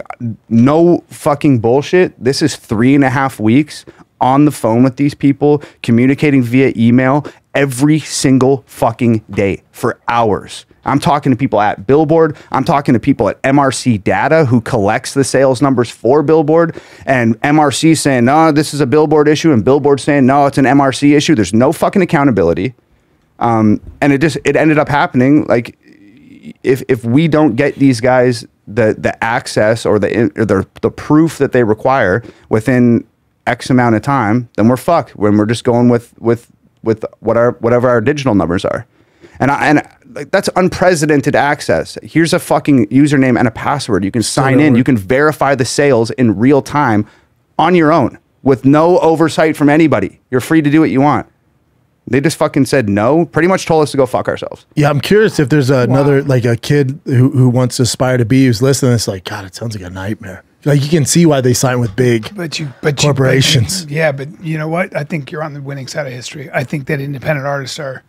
Speaker 3: no fucking bullshit. This is three and a half weeks on the phone with these people, communicating via email every single fucking day for hours. I'm talking to people at Billboard. I'm talking to people at MRC Data who collects the sales numbers for Billboard. And MRC saying, no, this is a Billboard issue. And Billboard saying, no, it's an MRC issue. There's no fucking accountability. Um, and it just, it ended up happening. Like, if, if we don't get these guys the, the access or the, or the, the proof that they require within X amount of time, then we're fucked when we're just going with, with, with what our, whatever our digital numbers are. And I, and like that's unprecedented access. Here's a fucking username and a password. You can sign in. You can verify the sales in real time on your own with no oversight from anybody. You're free to do what you want. They just fucking said no. Pretty much told us to go fuck ourselves.
Speaker 1: Yeah, I'm curious if there's another like a kid who, who wants to aspire to be who's listening. It's like God, it sounds like a nightmare. Like you can see why they sign with big.
Speaker 2: But you, but you-
Speaker 1: Corporations.
Speaker 2: but you- yeah, but you know what? I think you're on the winning side of history. I think that independent artists are.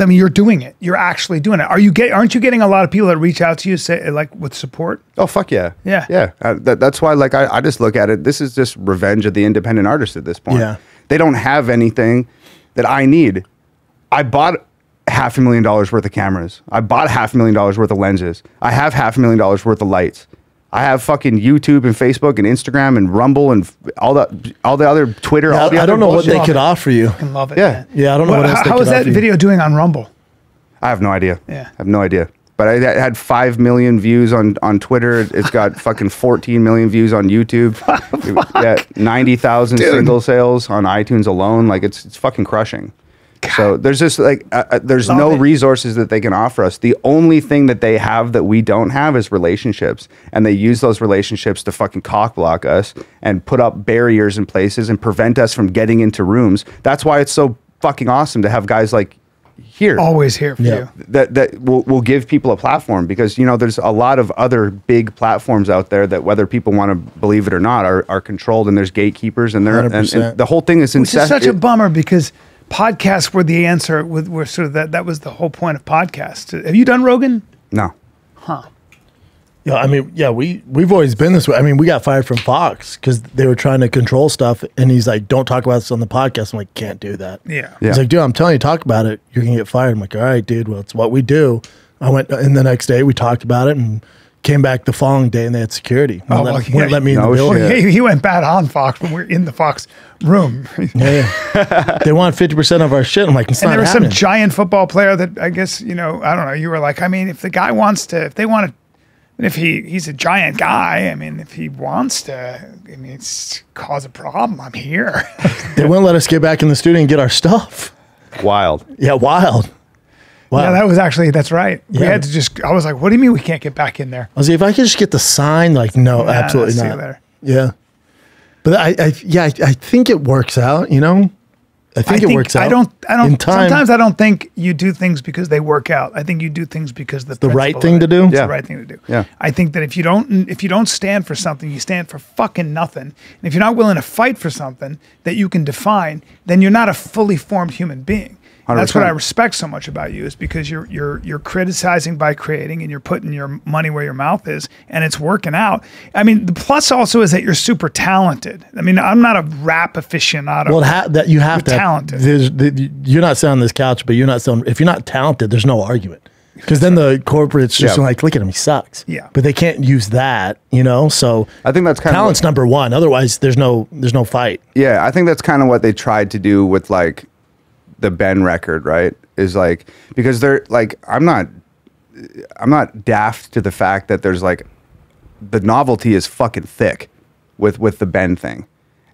Speaker 2: I mean, you're doing it. You're actually doing it. Are you get? Aren't you getting a lot of people that reach out to you, say like with support?
Speaker 3: Oh fuck yeah,
Speaker 2: Yeah.
Speaker 3: yeah. Uh, that, that's why, like, I, I just look at it. This is just revenge of the independent artist at this point.
Speaker 1: Yeah.
Speaker 3: they don't have anything that I need. I bought half a million dollars worth of cameras. I bought half a million dollars worth of lenses. I have half a million dollars worth of lights. I have fucking YouTube and Facebook and Instagram and Rumble and f- all the all the other Twitter. all the
Speaker 1: I
Speaker 3: other
Speaker 1: don't know what they could offer you.
Speaker 2: I love it.
Speaker 3: Yeah.
Speaker 2: man.
Speaker 1: Yeah, I don't know what else they
Speaker 2: How
Speaker 1: could
Speaker 2: that
Speaker 1: offer you.
Speaker 2: video doing on Rumble?
Speaker 3: I have no idea.
Speaker 2: Yeah.
Speaker 3: I have no idea. But I, I had five million views on on Twitter. It's got fucking fourteen million views on YouTube. yeah, ninety thousand single sales on iTunes alone. Like it's it's fucking crushing. So there's just like uh, uh, there's
Speaker 2: Love
Speaker 3: no
Speaker 2: it.
Speaker 3: resources that they can offer us. The only thing that they have that we don't have is relationships, and they use those relationships to fucking cock block us and put up barriers in places and prevent us from getting into rooms. That's why it's so fucking awesome to have guys like here
Speaker 2: Always here for
Speaker 1: Yeah.
Speaker 2: you.
Speaker 3: that that will, will give people a platform because you know there's a lot of other big platforms out there that whether people want to believe it or not are, are controlled and there's gatekeepers and they're and,
Speaker 1: 100%.
Speaker 3: and the whole thing is
Speaker 2: Which is such a bummer because podcasts were the answer. With were sort of that. That was the whole point of podcasts. Have you done Rogan?
Speaker 3: no Huh.
Speaker 1: Yeah, I mean, yeah, we we've always been this way. I mean, we got fired from Fox because they were trying to control stuff, and he's like, "Don't talk about this on the podcast." I'm like, "Can't do that."
Speaker 2: Yeah.
Speaker 3: Yeah.
Speaker 1: He's like, "Dude, I'm telling you, talk about it. You're gonna get fired." I'm like, "All right, dude. Well, it's what we do." I went and the next day. We talked about it and came back the following day, and they had security. Wouldn't
Speaker 2: Oh,
Speaker 1: let,
Speaker 2: well, yeah.
Speaker 1: let me in
Speaker 3: No
Speaker 1: the building.
Speaker 3: shit.
Speaker 2: He, he went bad on Fox when we were in the Fox room.
Speaker 1: Yeah, yeah. they want fifty percent of our shit. I'm like, it's
Speaker 2: And
Speaker 1: not
Speaker 2: there was
Speaker 1: happening.
Speaker 2: some giant football player that I guess you know I don't know. You were like, I mean, if the guy wants to, if they want to, if he he's a giant guy, I mean, if he wants to, I mean, it's cause a problem. I'm here.
Speaker 1: they wouldn't let us get back in the studio and get our stuff.
Speaker 3: wild
Speaker 1: Yeah, wild. Wow.
Speaker 2: yeah, that was actually that's right. We had to just. I was like, what do you mean we can't get back in there?
Speaker 1: I was like, if I could just get the sign, like, no,
Speaker 2: Nah,
Speaker 1: absolutely
Speaker 2: see you
Speaker 1: not. Yeah. But I, I yeah, I, I think it works out, you know? I think
Speaker 2: I
Speaker 1: it works out.
Speaker 2: I don't. I don't.
Speaker 1: Time,
Speaker 2: sometimes I don't think you do things because they work out. I think you do things because the
Speaker 1: the right thing to do?
Speaker 2: It's
Speaker 3: Yeah.
Speaker 2: the right thing to do.
Speaker 3: Yeah.
Speaker 2: I think that if you don't if you don't stand for something, you stand for fucking nothing. And if you're not willing to fight for something that you can define, then you're not a fully formed human being. And That's what I respect so much about you is because you're you're you're criticizing by creating and you're putting your money where your mouth is and it's working out. I mean, the plus also is that you're super talented. I mean, I'm not a rap aficionado.
Speaker 1: Well, ha- that you have
Speaker 2: You're
Speaker 1: to. have-
Speaker 2: talented.
Speaker 1: there's- the- you're not sitting on this couch, but you're not selling. If you're not talented, there's no argument. Because then the corporates just
Speaker 3: Yeah.
Speaker 1: like, look at him, he sucks.
Speaker 2: Yeah.
Speaker 1: But they can't use that, you know. So
Speaker 3: I think that's kind
Speaker 1: talent's
Speaker 3: of
Speaker 1: number one. Otherwise, there's no there's no fight.
Speaker 3: yeah I think that's kind of what they tried to do with like the Ben record right is like because they're like I'm not I'm not daft to the fact that there's like the novelty is fucking thick with with the Ben thing.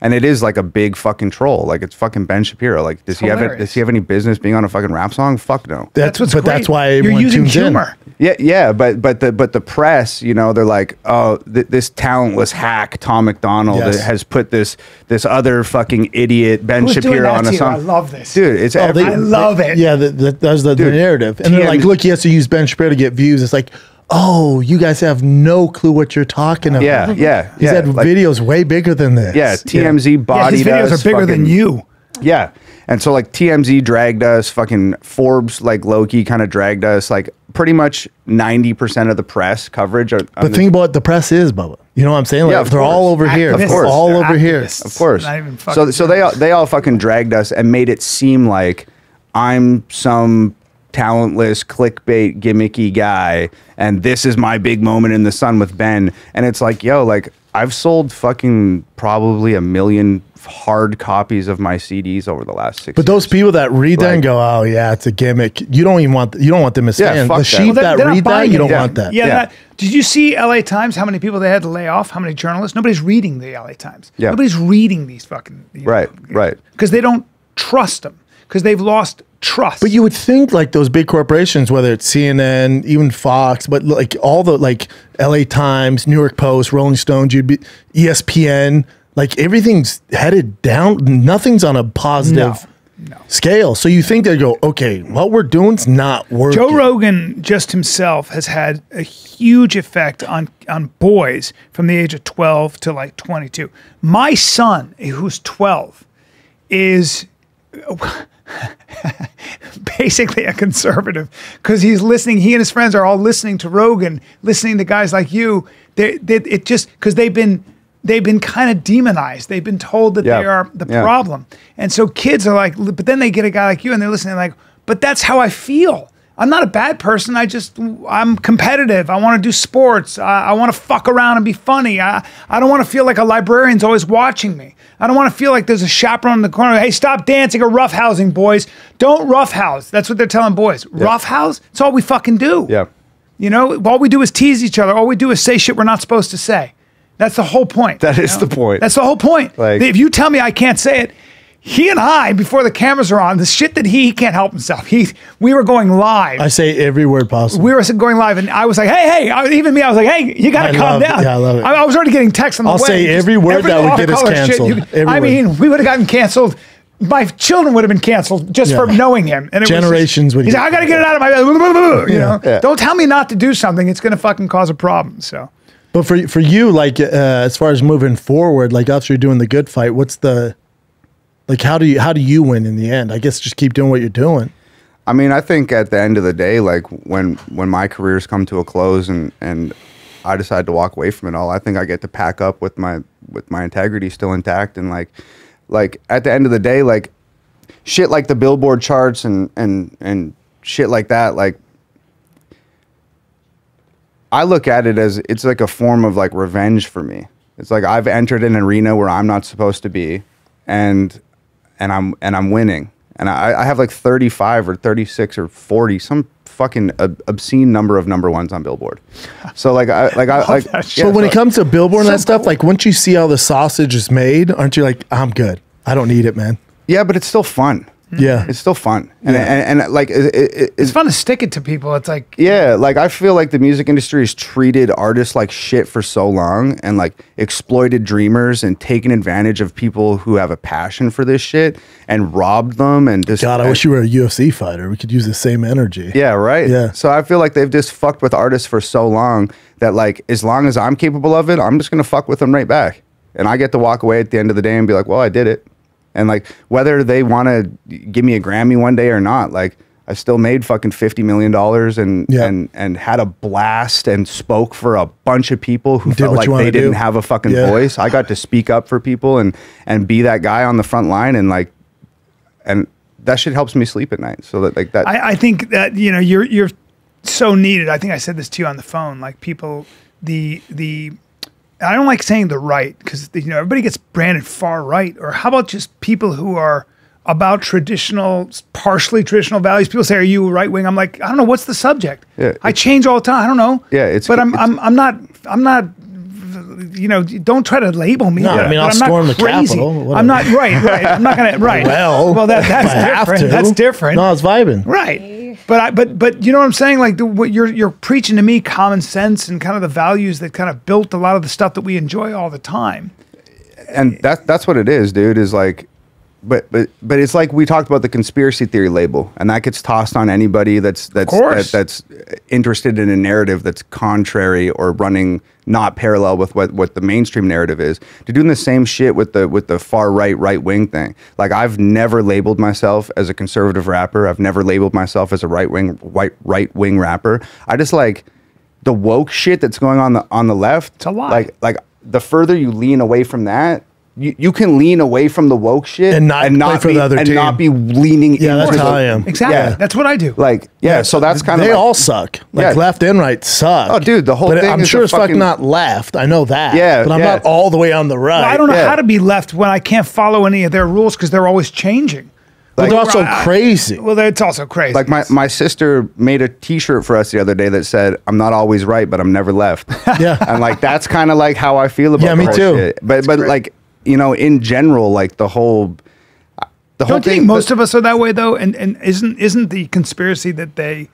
Speaker 3: And it is like a big fucking troll. Like it's fucking Ben Shapiro. Like does
Speaker 2: It's
Speaker 3: he have it,
Speaker 2: hilarious.
Speaker 3: does he have any business being on a fucking rap song? Fuck no.
Speaker 1: That's,
Speaker 2: what's
Speaker 1: but that's
Speaker 2: great.
Speaker 1: why
Speaker 2: you're
Speaker 1: everyone
Speaker 2: using
Speaker 1: tunes
Speaker 2: humor.
Speaker 3: Yeah, yeah, but but the but the press, you know, they're like, oh, th- this talentless hack Tom MacDonald
Speaker 1: Yes.
Speaker 3: that has put this this other fucking idiot Ben
Speaker 2: Who's doing
Speaker 3: Shapiro
Speaker 2: that
Speaker 3: on
Speaker 2: to
Speaker 3: a
Speaker 2: you?
Speaker 3: song.
Speaker 2: I love this.
Speaker 3: dude. It's
Speaker 1: in. Oh,
Speaker 3: every,
Speaker 1: they-
Speaker 2: I love it.
Speaker 1: Yeah, that, that, that's the, the
Speaker 3: Dude,
Speaker 1: narrative. And they're like,
Speaker 3: TMZ
Speaker 1: look, he has to use Ben Shapiro to get views. It's like, oh, you guys have no clue what you're talking about.
Speaker 3: yeah, yeah,
Speaker 1: He's
Speaker 3: yeah.
Speaker 1: had
Speaker 3: like-
Speaker 1: videos way bigger than this.
Speaker 3: yeah, TMZ
Speaker 2: Yeah,
Speaker 3: bodied
Speaker 2: his videos
Speaker 3: us,
Speaker 2: are bigger than you.
Speaker 3: Yeah. And so like TMZ dragged us, fucking Forbes like Loki kind of dragged us, like pretty much 90% of the press coverage. Are, on
Speaker 1: But think about what the press is, Bubba. You know what I'm saying? Like,
Speaker 3: Yeah, of
Speaker 1: they're all
Speaker 3: course.
Speaker 1: over here.
Speaker 3: Of
Speaker 1: They're
Speaker 3: course.
Speaker 1: all
Speaker 2: They're
Speaker 1: over here.
Speaker 3: Of course. So so they all, they all fucking dragged us and made it seem like I'm some talentless clickbait gimmicky guy and this is my big moment in the sun with Ben and it's like yo like I've sold fucking probably a million hard copies of my CDs over the last 6
Speaker 1: But those
Speaker 3: years.
Speaker 1: people that read that and go, "Oh yeah, it's a gimmick." You don't even want you don't want them to
Speaker 3: Yeah,
Speaker 1: stand.
Speaker 3: fuck
Speaker 1: the
Speaker 3: that.
Speaker 1: sheep
Speaker 3: Well,
Speaker 1: that read that, you don't
Speaker 3: Yeah.
Speaker 1: want that.
Speaker 2: Yeah.
Speaker 3: Yeah.
Speaker 2: that- did you see LA Times? How many people they had to lay off? How many journalists? Nobody's reading the LA Times.
Speaker 3: Yeah.
Speaker 2: Nobody's reading these fucking. you know,
Speaker 3: Right, right.
Speaker 2: Because they don't trust them. Because they've lost trust.
Speaker 1: But you would think like those big corporations, whether it's CNN, even Fox, but like all the like L.A. Times, New York Post, Rolling Stones, you'd be ESPN, like everything's headed down. Nothing's on a positive.
Speaker 2: No.
Speaker 1: scale. So you think they go, okay, what we're doing's not working.
Speaker 2: Joe Rogan just himself has had a huge effect on on boys from the age of 12 to like 22. My son, who's 12, is basically a conservative because he's listening. He and his friends are all listening to Rogan, listening to guys like you. They, they it just because they've been they've been kind of demonized. They've been told that
Speaker 3: Yeah.
Speaker 2: they are the
Speaker 3: Yeah.
Speaker 2: problem, and so kids are like. But then they get a guy like you, and they're listening like, but that's how I feel. I'm not a bad person. I just I'm competitive. I want to do sports. I, I want to fuck around and be funny. I I don't want to feel like a librarian's always watching me. I don't want to feel like there's a chaperone in the corner. Hey, stop dancing or roughhousing, boys. Don't roughhouse. That's what they're telling boys. Roughhouse. It's all we fucking do.
Speaker 3: Yeah.
Speaker 2: You know, all we do is tease each other. All we do is say shit we're not supposed to say. That's the whole point.
Speaker 3: That is
Speaker 2: know?
Speaker 3: the point.
Speaker 2: That's the whole point.
Speaker 3: Like-
Speaker 2: if you tell me I can't say it, he and I, before the cameras are on, the shit that he, he can't help himself. He, we were going live.
Speaker 1: I say every word possible.
Speaker 2: we were going live, and I was like, "Hey, hey!" I, even me, I was like, "Hey, you got
Speaker 1: I
Speaker 2: to calm
Speaker 1: it.
Speaker 2: down."
Speaker 1: Yeah, I love it.
Speaker 2: I, was already getting texts on the
Speaker 1: I'll
Speaker 2: way.
Speaker 1: say every word that would get us canceled.
Speaker 2: You- I mean, we would have gotten canceled. My children would have been canceled just for knowing him. And it
Speaker 1: Generations
Speaker 2: was
Speaker 1: would
Speaker 2: He's like, I got to get it out of my. You know,
Speaker 3: Yeah.
Speaker 2: don't tell me not to do something. It's going to fucking cause a problem. So.
Speaker 1: But for for you, like uh, as far as moving forward, like after you're doing the good fight, what's the like? How do you how do you win in the end? I guess just keep doing what you're doing.
Speaker 3: I mean, I think at the end of the day, like when when my career's come to a close and and I decide to walk away from it all, I think I get to pack up with my with my integrity still intact and like like at the end of the day, like shit like the Billboard charts and and and shit like that, like I look at it as it's like a form of like revenge for me. It's like I've entered an arena where I'm not supposed to be, and and I'm and I'm winning. And I, I have like 35 or 36 or 40, some fucking ob- obscene number of number ones on Billboard. So like I like I like
Speaker 2: that shit.
Speaker 1: But when it comes to Billboard and that stuff, like once you see how the sausage is made, aren't you like, I'm good. I don't need it, man.
Speaker 3: yeah, but it's still fun.
Speaker 1: Yeah. Hmm.
Speaker 3: It's still fun, and
Speaker 1: Yeah.
Speaker 3: and, and like it, it,
Speaker 2: It's fun to stick it to people. It's like,
Speaker 3: Yeah, like I feel like the music industry has treated artists like shit for so long and like exploited dreamers and taken advantage of people who have a passion for this shit and robbed them and just
Speaker 1: God, I wish you were a UFC fighter. We could use the same energy.
Speaker 3: Yeah, right.
Speaker 1: Yeah.
Speaker 3: So I feel like they've just fucked with artists for so long that like as long as I'm capable of it, I'm just gonna fuck with them right back, and I get to walk away at the end of the day and be like, well, I did it, and like whether they want to give me a Grammy one day or not, like. I still made fucking fifty million dollars and
Speaker 1: Yeah.
Speaker 3: and and had a blast and spoke for a bunch of people who
Speaker 1: Did
Speaker 3: felt like they didn't have a fucking
Speaker 1: Yeah.
Speaker 3: voice. I got to speak up for people and and be that guy on the front line and like and that shit helps me sleep at night. So that like that
Speaker 2: I, I think that you know you're you're so needed. I think I said this to you on the phone. Like people, the the I don't like saying the right because you know everybody gets branded far right. Or how about just people who are about traditional, partially traditional values? People say, "Are you right wing?" I'm like, I don't know. What's the subject?
Speaker 3: Yeah,
Speaker 2: I change all the time. I don't know.
Speaker 3: Yeah, it's-
Speaker 2: But I'm
Speaker 3: it's-
Speaker 2: I'm I'm not I'm not. You know, don't try to label me.
Speaker 1: No, I mean, I'll
Speaker 2: I'm not
Speaker 1: storm the
Speaker 2: crazy.
Speaker 1: Capitol,
Speaker 2: I'm not right. Right. I'm not gonna. Right.
Speaker 1: Well,
Speaker 2: well, that, that's
Speaker 1: I have
Speaker 2: different.
Speaker 1: to.
Speaker 2: That's different.
Speaker 1: No, it's vibing.
Speaker 2: Right. But I but but you know what I'm saying? Like the, what you're you're preaching to me common sense and kind of the values that kind of built a lot of the stuff that we enjoy all the time.
Speaker 3: and that that's what it is, dude. Is like, but but but it's like we talked about the conspiracy theory label, and that gets tossed on anybody that's that's that, that's interested in a narrative that's contrary or running not parallel with what what the mainstream narrative is. To doing the same shit with the with the far right right wing thing. Like I've never labeled myself as a conservative rapper. I've never labeled myself as a right wing white right wing rapper. I just like the woke shit that's going on the on the left.
Speaker 2: It's a lie.
Speaker 3: Like like the further you lean away from that, you, you can lean away from the woke shit
Speaker 1: And not play for
Speaker 3: be,
Speaker 1: the other
Speaker 3: and
Speaker 1: team.
Speaker 3: not be leaning.
Speaker 1: Yeah, that's
Speaker 3: into
Speaker 1: how I am.
Speaker 2: Exactly.
Speaker 3: Yeah.
Speaker 2: That's what I do.
Speaker 3: Like yeah, so that's kind of
Speaker 1: they
Speaker 3: like,
Speaker 1: all suck. Like
Speaker 3: Yeah.
Speaker 1: left and right suck.
Speaker 3: Oh, dude, the whole
Speaker 1: but
Speaker 3: thing
Speaker 1: I'm
Speaker 3: is
Speaker 1: sure
Speaker 3: a
Speaker 1: it's fucking
Speaker 3: fucking-
Speaker 1: not left. I know that.
Speaker 3: Yeah,
Speaker 1: but I'm
Speaker 3: yeah.
Speaker 1: not all the way on the right.
Speaker 2: I don't know
Speaker 3: yeah.
Speaker 2: how to be left when I can't follow any of their rules because they're always changing.
Speaker 1: But they're also
Speaker 2: I-
Speaker 1: crazy.
Speaker 2: Well, it's also crazy.
Speaker 3: Like my, my sister made a T-shirt for us the other day that said, "I'm not always right, but I'm never left."
Speaker 1: Yeah.
Speaker 3: and like that's kind of like how I feel about.
Speaker 1: Yeah,
Speaker 3: the
Speaker 1: me
Speaker 3: whole
Speaker 1: too.
Speaker 3: shit. But but
Speaker 2: great.
Speaker 3: like you know, in general, like the whole, the whole
Speaker 2: Don't you
Speaker 3: thing.
Speaker 2: think most of us are that way though? And and isn't isn't the conspiracy that they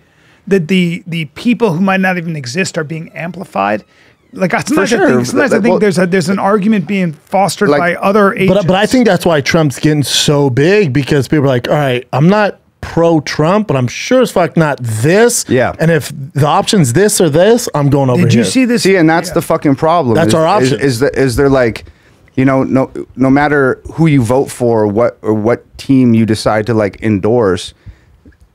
Speaker 2: that the the people who might not even exist are being amplified? Like I- sometimes I think sometimes I think
Speaker 3: well-
Speaker 2: there's a there's an argument being fostered
Speaker 3: Like-
Speaker 2: by other agents.
Speaker 1: But but I think that's why Trump's getting so big because people are like, all right, I'm not pro Trump, but I'm sure as fuck not this.
Speaker 3: Yeah.
Speaker 1: And if the option's this or this, I'm going over
Speaker 2: Did you see this?
Speaker 3: See, and that's
Speaker 2: Yeah.
Speaker 3: the fucking problem.
Speaker 1: That's
Speaker 3: is,
Speaker 1: our
Speaker 3: is-
Speaker 1: option.
Speaker 3: Is, the, is there like, you know, no no matter who you vote for, or what or what team you decide to like endorse,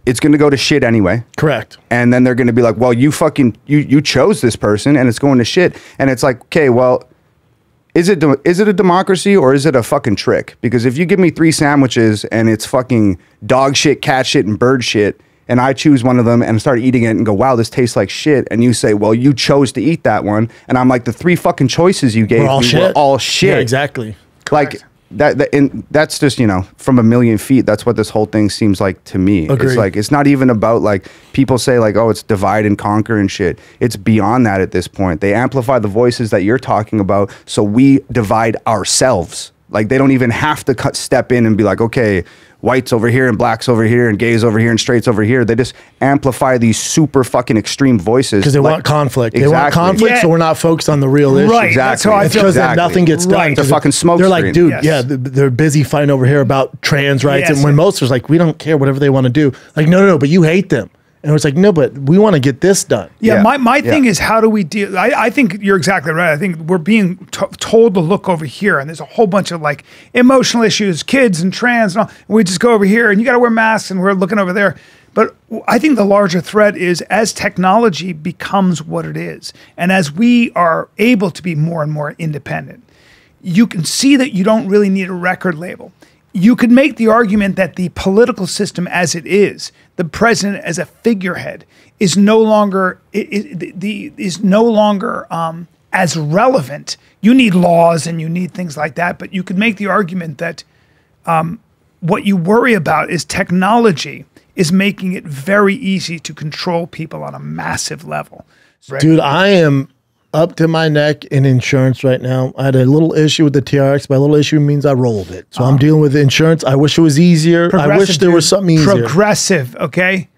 Speaker 3: it's going to go to shit anyway.
Speaker 1: Correct.
Speaker 3: And then they're going to be like, well, you fucking you you chose this person, and it's going to shit. And it's like, okay, well. Is it is it a democracy or is it a fucking trick? Because if you give me three sandwiches and it's fucking dog shit, cat shit, and bird shit, and I choose one of them and start eating it and go, wow, this tastes like shit, and you say, well, you chose to eat that one, and I'm like, the three fucking choices you gave
Speaker 1: We're all
Speaker 3: me
Speaker 1: shit.
Speaker 3: were all shit.
Speaker 1: Yeah, exactly. Correct.
Speaker 3: Like that, that and that's just you know from a million feet. That's what this whole thing seems like to me.
Speaker 1: Agreed.
Speaker 3: It's like it's not even about like people say like oh it's divide and conquer and shit. It's beyond that at this point. They amplify the voices that you're talking about, so we divide ourselves. Like they don't even have to cut step in and be like okay. Whites over here and blacks over here and gays over here and straights over here. They just amplify these super fucking extreme voices
Speaker 1: Because they
Speaker 3: like-
Speaker 1: want conflict. They want conflict,
Speaker 2: Yeah.
Speaker 1: so we're not focused on the real issue.
Speaker 2: Right, that's how I
Speaker 1: It's
Speaker 2: feel.
Speaker 1: because
Speaker 3: Exactly.
Speaker 1: nothing gets done.
Speaker 2: Right.
Speaker 3: It's a
Speaker 1: 'cause
Speaker 3: fucking smoke
Speaker 1: They're like, dude,
Speaker 2: Yes.
Speaker 1: yeah, they're busy fighting over here about trans rights,
Speaker 2: Yes.
Speaker 1: and when most are like, we don't care, whatever they want to do. Like, no, no, no, but you hate them, and it's like, no, but we want to get this done.
Speaker 2: Yeah,
Speaker 3: Yeah.
Speaker 2: my, my
Speaker 3: Yeah.
Speaker 2: thing is how do we deal? I, I think you're exactly right. I think we're being t- told to look over here, and there's a whole bunch of like emotional issues, kids and trans, and all. And we just go over here, and you got to wear masks, and we're looking over there. But I think the larger threat is as technology becomes what it is, and as we are able to be more and more independent, you can see that you don't really need a record label. You could make the argument that the political system as it is, the president as a figurehead, is no longer is no longer um, as relevant. You need laws and you need things like that, but you could make the argument that um, what you worry about is technology is making it very easy to control people on a massive level. Right?
Speaker 1: Dude, I am up to my neck in insurance right now. I had a little issue with the TRX. My little issue means I rolled it. So I'm ah. dealing with insurance. I wish it was easier. I wish there was something easier.
Speaker 2: Progressive, okay?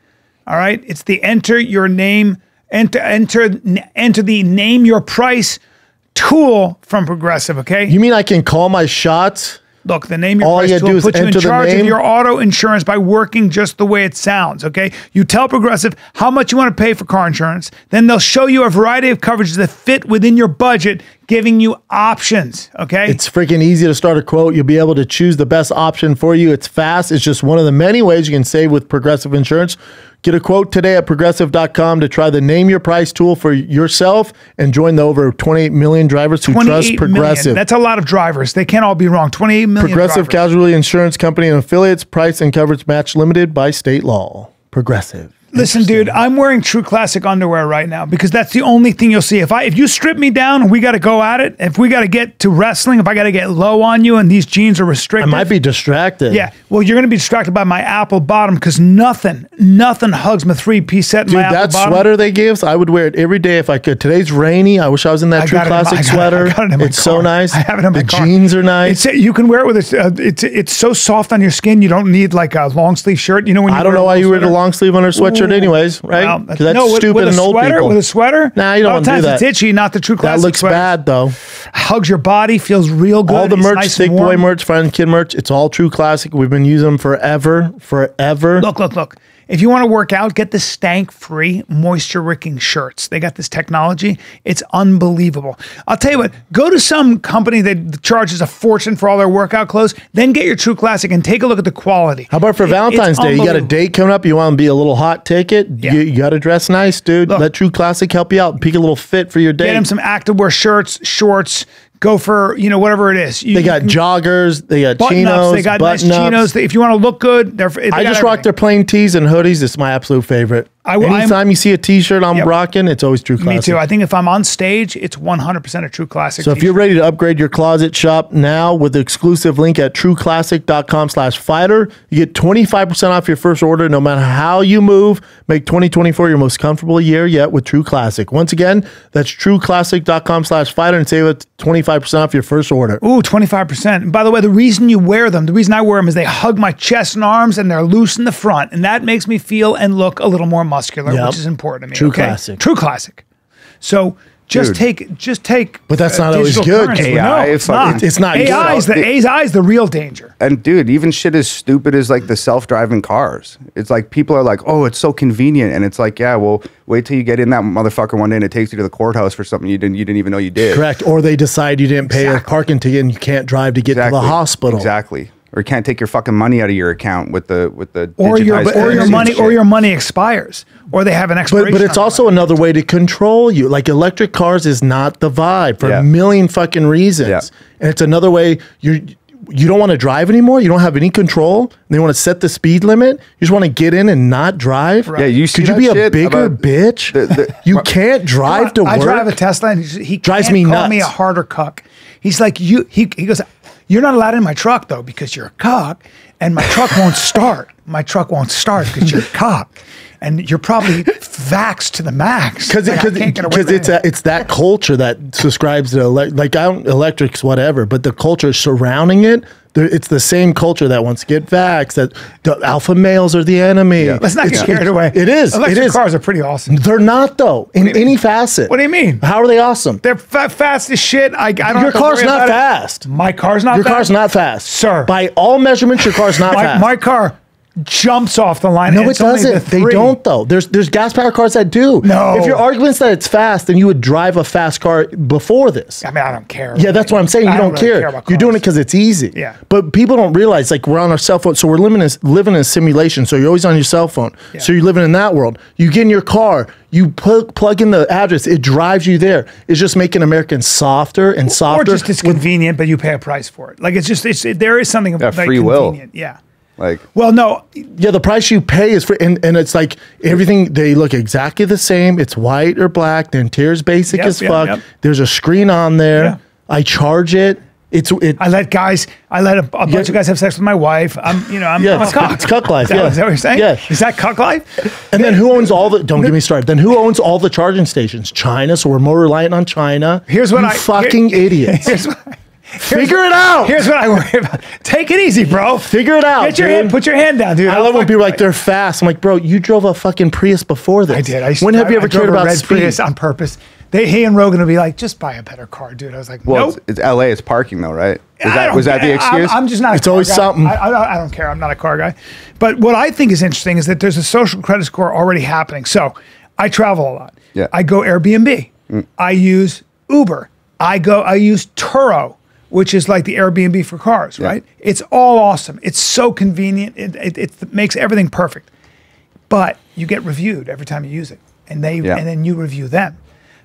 Speaker 2: All right. It's the enter your name, enter enter enter the name your price tool from Progressive, okay?
Speaker 1: you mean I can call my shots?
Speaker 2: Look, the name your
Speaker 1: All
Speaker 2: price
Speaker 1: you
Speaker 2: tool puts you in charge of your auto insurance by working just the way it sounds. Okay, you tell Progressive how much you want to pay for car insurance, then they'll show you a variety of coverages that fit within your budget, giving you options. Okay,
Speaker 1: It's freaking easy to start a quote. You'll be able to choose the best option for you. It's fast. It's just one of the many ways you can save with Progressive Insurance. Get a quote today at progressive.com to try the name your price tool for yourself and join the over 28 million drivers who trust
Speaker 2: 28 million.
Speaker 1: Progressive.
Speaker 2: That's a lot of drivers. They can't all be wrong. 28 million.
Speaker 1: Progressive
Speaker 2: drivers.
Speaker 1: Casualty Insurance Company and affiliates, price and coverage match limited by state law. Progressive.
Speaker 2: Listen, dude, I'm wearing True Classic underwear right now because that's the only thing you'll see. If I if you strip me down we got to go at it, if we got to get to wrestling, if I got to get low on you and these jeans are restricted.
Speaker 1: I
Speaker 2: restricted,
Speaker 1: might be distracted.
Speaker 2: Yeah, well, you're going to be distracted by my apple bottom because nothing, nothing hugs my three piece set in
Speaker 1: Dude,
Speaker 2: my apple
Speaker 1: that
Speaker 2: bottom.
Speaker 1: sweater they gave us, I would wear it every day if I could. Today's rainy. I wish I was in that
Speaker 2: I
Speaker 1: True
Speaker 2: got it in my-
Speaker 1: Classic
Speaker 2: I got it- I
Speaker 1: sweater.
Speaker 2: got it in my
Speaker 1: it's so
Speaker 2: car.
Speaker 1: nice.
Speaker 2: I have it in my
Speaker 1: the
Speaker 2: car.
Speaker 1: jeans are nice.
Speaker 2: It's, you can wear it with a, uh, it's it's so soft on your skin. You don't need like a long sleeve shirt. You know when you
Speaker 1: I don't
Speaker 2: wear
Speaker 1: know why you wear the long sleeve under a sweatshirt, Anyways, right?
Speaker 2: Well,
Speaker 1: Because that's
Speaker 2: no, with,
Speaker 1: stupid
Speaker 2: with
Speaker 1: and old
Speaker 2: sweater,
Speaker 1: people.
Speaker 2: With a sweater,
Speaker 1: Nah, you don't wanna do that.
Speaker 2: It's itchy, not the true classic.
Speaker 1: that looks
Speaker 2: sweater.
Speaker 1: bad though.
Speaker 2: Hugs your body, feels real good.
Speaker 1: all the merch,
Speaker 2: nice
Speaker 1: Sick Boy merch, Friend Kid merch, it's all True Classic. We've been using them forever, forever.
Speaker 2: Look, look, look. If you want to work out, get the stank free moisture wicking shirts. They got this technology. It's unbelievable. I'll tell you what, go to some company that charges a fortune for all their workout clothes, then get your True Classic and take a look at the quality.
Speaker 1: How about for
Speaker 2: It-
Speaker 1: Valentine's Day? You got a date coming up. You want to be a little hot ticket.
Speaker 2: Yeah.
Speaker 1: You, you got to dress nice, dude.
Speaker 2: Look.
Speaker 1: Let True Classic help you out. Pick a little fit for your date.
Speaker 2: Get them some activewear shirts, shorts. Go for you know whatever it is. You,
Speaker 1: they got joggers. They got chinos.
Speaker 2: They got nice chinos. They- If you want to look good, they're. They
Speaker 1: I just rock
Speaker 2: everything.
Speaker 1: their plain tees and hoodies. It's my absolute favorite.
Speaker 2: I- I'm-
Speaker 1: Anytime you see a T-shirt I'm
Speaker 2: Yep.
Speaker 1: rocking, it's always True Classic.
Speaker 2: Me too. I think if I'm on stage, it's 100% a true classic.
Speaker 1: So if you're ready to upgrade your closet, shop now with the exclusive link at trueclassic.com slash fighter. You get 25% off your first order no matter how you move. Make 2024 your most comfortable year yet with True Classic. Once again, that's trueclassic.com slash fighter and save it 25% off your first order.
Speaker 2: Ooh, 25%. And by the way, the reason you wear them, the reason I wear them is they hug my chest and arms and they're loose in the front. And that makes me feel and look a little more muscular,
Speaker 1: Yep.
Speaker 2: which is important to me.
Speaker 1: True
Speaker 2: okay?
Speaker 1: classic.
Speaker 2: True classic. So Just
Speaker 3: Dude.
Speaker 2: take, just take.
Speaker 1: But that's
Speaker 2: uh,
Speaker 1: not always good.
Speaker 2: currency.
Speaker 3: AI
Speaker 2: no, it's
Speaker 3: fucking-
Speaker 2: not.
Speaker 1: It's not
Speaker 2: AI is the
Speaker 3: good.
Speaker 2: AI is the real danger.
Speaker 3: And dude, even shit as stupid as like the self-driving cars. It's like people are like, "Oh, it's so convenient," and it's like, yeah, well, wait till you get in that motherfucker one day and it takes you to the courthouse for something you didn't you didn't even know you did.
Speaker 1: Correct. Or they decide you didn't pay a parking ticket and you can't drive to get to the hospital.
Speaker 3: Exactly. Or you can't take your fucking money out of your account with the with the
Speaker 2: Or your
Speaker 3: digitized
Speaker 2: or your money
Speaker 3: and
Speaker 2: or your money expires, or they have an
Speaker 1: But
Speaker 2: expiration.
Speaker 1: but it's also
Speaker 2: it.
Speaker 1: another way to control you. Like electric cars is not the vibe for
Speaker 3: Yeah.
Speaker 1: a million fucking reasons.
Speaker 3: Yeah.
Speaker 1: And it's another way you you don't want to drive anymore. You don't have any control. They want to set the speed limit. You just want to get in and not drive. Right.
Speaker 3: Yeah, you see
Speaker 1: Could you be a bigger bitch?
Speaker 3: the- the-
Speaker 1: you can't drive to
Speaker 2: I
Speaker 1: work.
Speaker 2: I drive a Tesla, and he's- he
Speaker 1: Drives
Speaker 2: can't
Speaker 1: me
Speaker 2: call me a harder cuck. He's like you. He he goes. You're not allowed in my truck though because you're a cuck, and my truck won't start. My truck won't start because you're a cuck, and you're probably vaxxed to the max.
Speaker 1: because
Speaker 2: Like, I can't get away
Speaker 1: because
Speaker 2: with
Speaker 1: it's a, it's that culture that subscribes to ele- like I don't electrics whatever, but the culture surrounding it. There- It's the same culture that wants to get vax. That the alpha males are the enemy.
Speaker 2: Let's not get
Speaker 1: It's-
Speaker 2: carried away.
Speaker 1: It is.
Speaker 2: Electric
Speaker 1: it is.
Speaker 2: cars are pretty awesome.
Speaker 1: They're not though in any
Speaker 2: mean?
Speaker 1: facet.
Speaker 2: What do you mean?
Speaker 1: How are they awesome?
Speaker 2: They're fa- fast as shit. I, I don't.
Speaker 1: Your car's not
Speaker 2: about it.
Speaker 1: fast.
Speaker 2: My car's not.
Speaker 1: Your
Speaker 2: fast.
Speaker 1: car's not fast,
Speaker 2: Sir.
Speaker 1: By all measurements, your car's not
Speaker 2: My,
Speaker 1: fast.
Speaker 2: my car jumps off the line.
Speaker 1: no,
Speaker 2: and
Speaker 1: it
Speaker 2: it's only the
Speaker 1: doesn't. They don't though. There's there's gas powered cars that do.
Speaker 2: No.
Speaker 1: If your argument's that it's fast, then you would drive a fast car before this.
Speaker 2: I mean, I don't care.
Speaker 1: Yeah, that's what I'm saying. You
Speaker 2: I
Speaker 1: don't,
Speaker 2: really
Speaker 1: care.
Speaker 2: about
Speaker 1: You're doing it because it's easy.
Speaker 2: Yeah.
Speaker 1: But people don't realize like we're on our cell phone, so we're living in living in a simulation. So you're always on your cell phone. Yeah. So you're living in that world. You get in your car. You plug plug in the address. It drives you there. It's just making Americans softer and softer.
Speaker 2: or just it's convenient, but you pay a price for it. Like it's just it's it, there is something about
Speaker 3: free will.
Speaker 2: convenient. Yeah.
Speaker 3: Like
Speaker 2: Well, no,
Speaker 1: yeah, the price you pay is for, and, and it's like everything. They look exactly the same. It's white or black. The interior's basic
Speaker 2: Yep,
Speaker 1: as
Speaker 2: yep,
Speaker 1: fuck.
Speaker 2: yep.
Speaker 1: There's a screen on there.
Speaker 2: Yeah.
Speaker 1: I charge it. It's it.
Speaker 2: I let guys, I let a, a bunch of guys have sex with my wife. I'm, you know, I'm,
Speaker 1: Yeah,
Speaker 2: I'm a
Speaker 1: it's-
Speaker 2: cock.
Speaker 1: it's cuck life,
Speaker 2: Is that,
Speaker 1: yeah.
Speaker 2: is that what you're saying?
Speaker 1: Yeah.
Speaker 2: Is that cuck life?
Speaker 1: And then who owns all the? Don't get me started. Then who owns all the charging stations? China. So we're more reliant on China.
Speaker 2: Here's what
Speaker 1: you
Speaker 2: I
Speaker 1: fucking
Speaker 2: here-
Speaker 1: idiots.
Speaker 2: Here's what,
Speaker 1: Figure it out.
Speaker 2: here's what I worry about. Take it easy, bro.
Speaker 1: Figure it out.
Speaker 2: Get your
Speaker 1: dude.
Speaker 2: hand, put your hand down, dude.
Speaker 1: I
Speaker 2: I'll
Speaker 1: love when people are like they're fast. I'm like, bro, you drove a fucking Prius before this.
Speaker 2: I did. I,
Speaker 1: when have you
Speaker 2: I
Speaker 1: ever
Speaker 2: drove
Speaker 1: cared
Speaker 2: a
Speaker 1: about
Speaker 2: red
Speaker 1: speed?
Speaker 2: Prius on purpose? They, he and Rogan would be like, just buy a better car, dude. I was like,
Speaker 3: well,
Speaker 2: nope.
Speaker 3: it's, it's L.A. It's parking though, right? Was that was that the excuse?
Speaker 2: I'm, I'm just not. A
Speaker 1: It's
Speaker 2: car
Speaker 1: always
Speaker 2: guy.
Speaker 1: something.
Speaker 2: I, I, don't- I don't care. I'm not a car guy. But what I think is interesting is that there's a social credit score already happening. So I travel a lot.
Speaker 3: Yeah.
Speaker 2: I go Airbnb. Mm. I use Uber. I go. I use Turo, which is like the Airbnb for cars. Right. It's all awesome. It's so convenient. It, it, it makes everything perfect. But you get reviewed every time you use it, and they
Speaker 3: Yeah.
Speaker 2: and then you review them.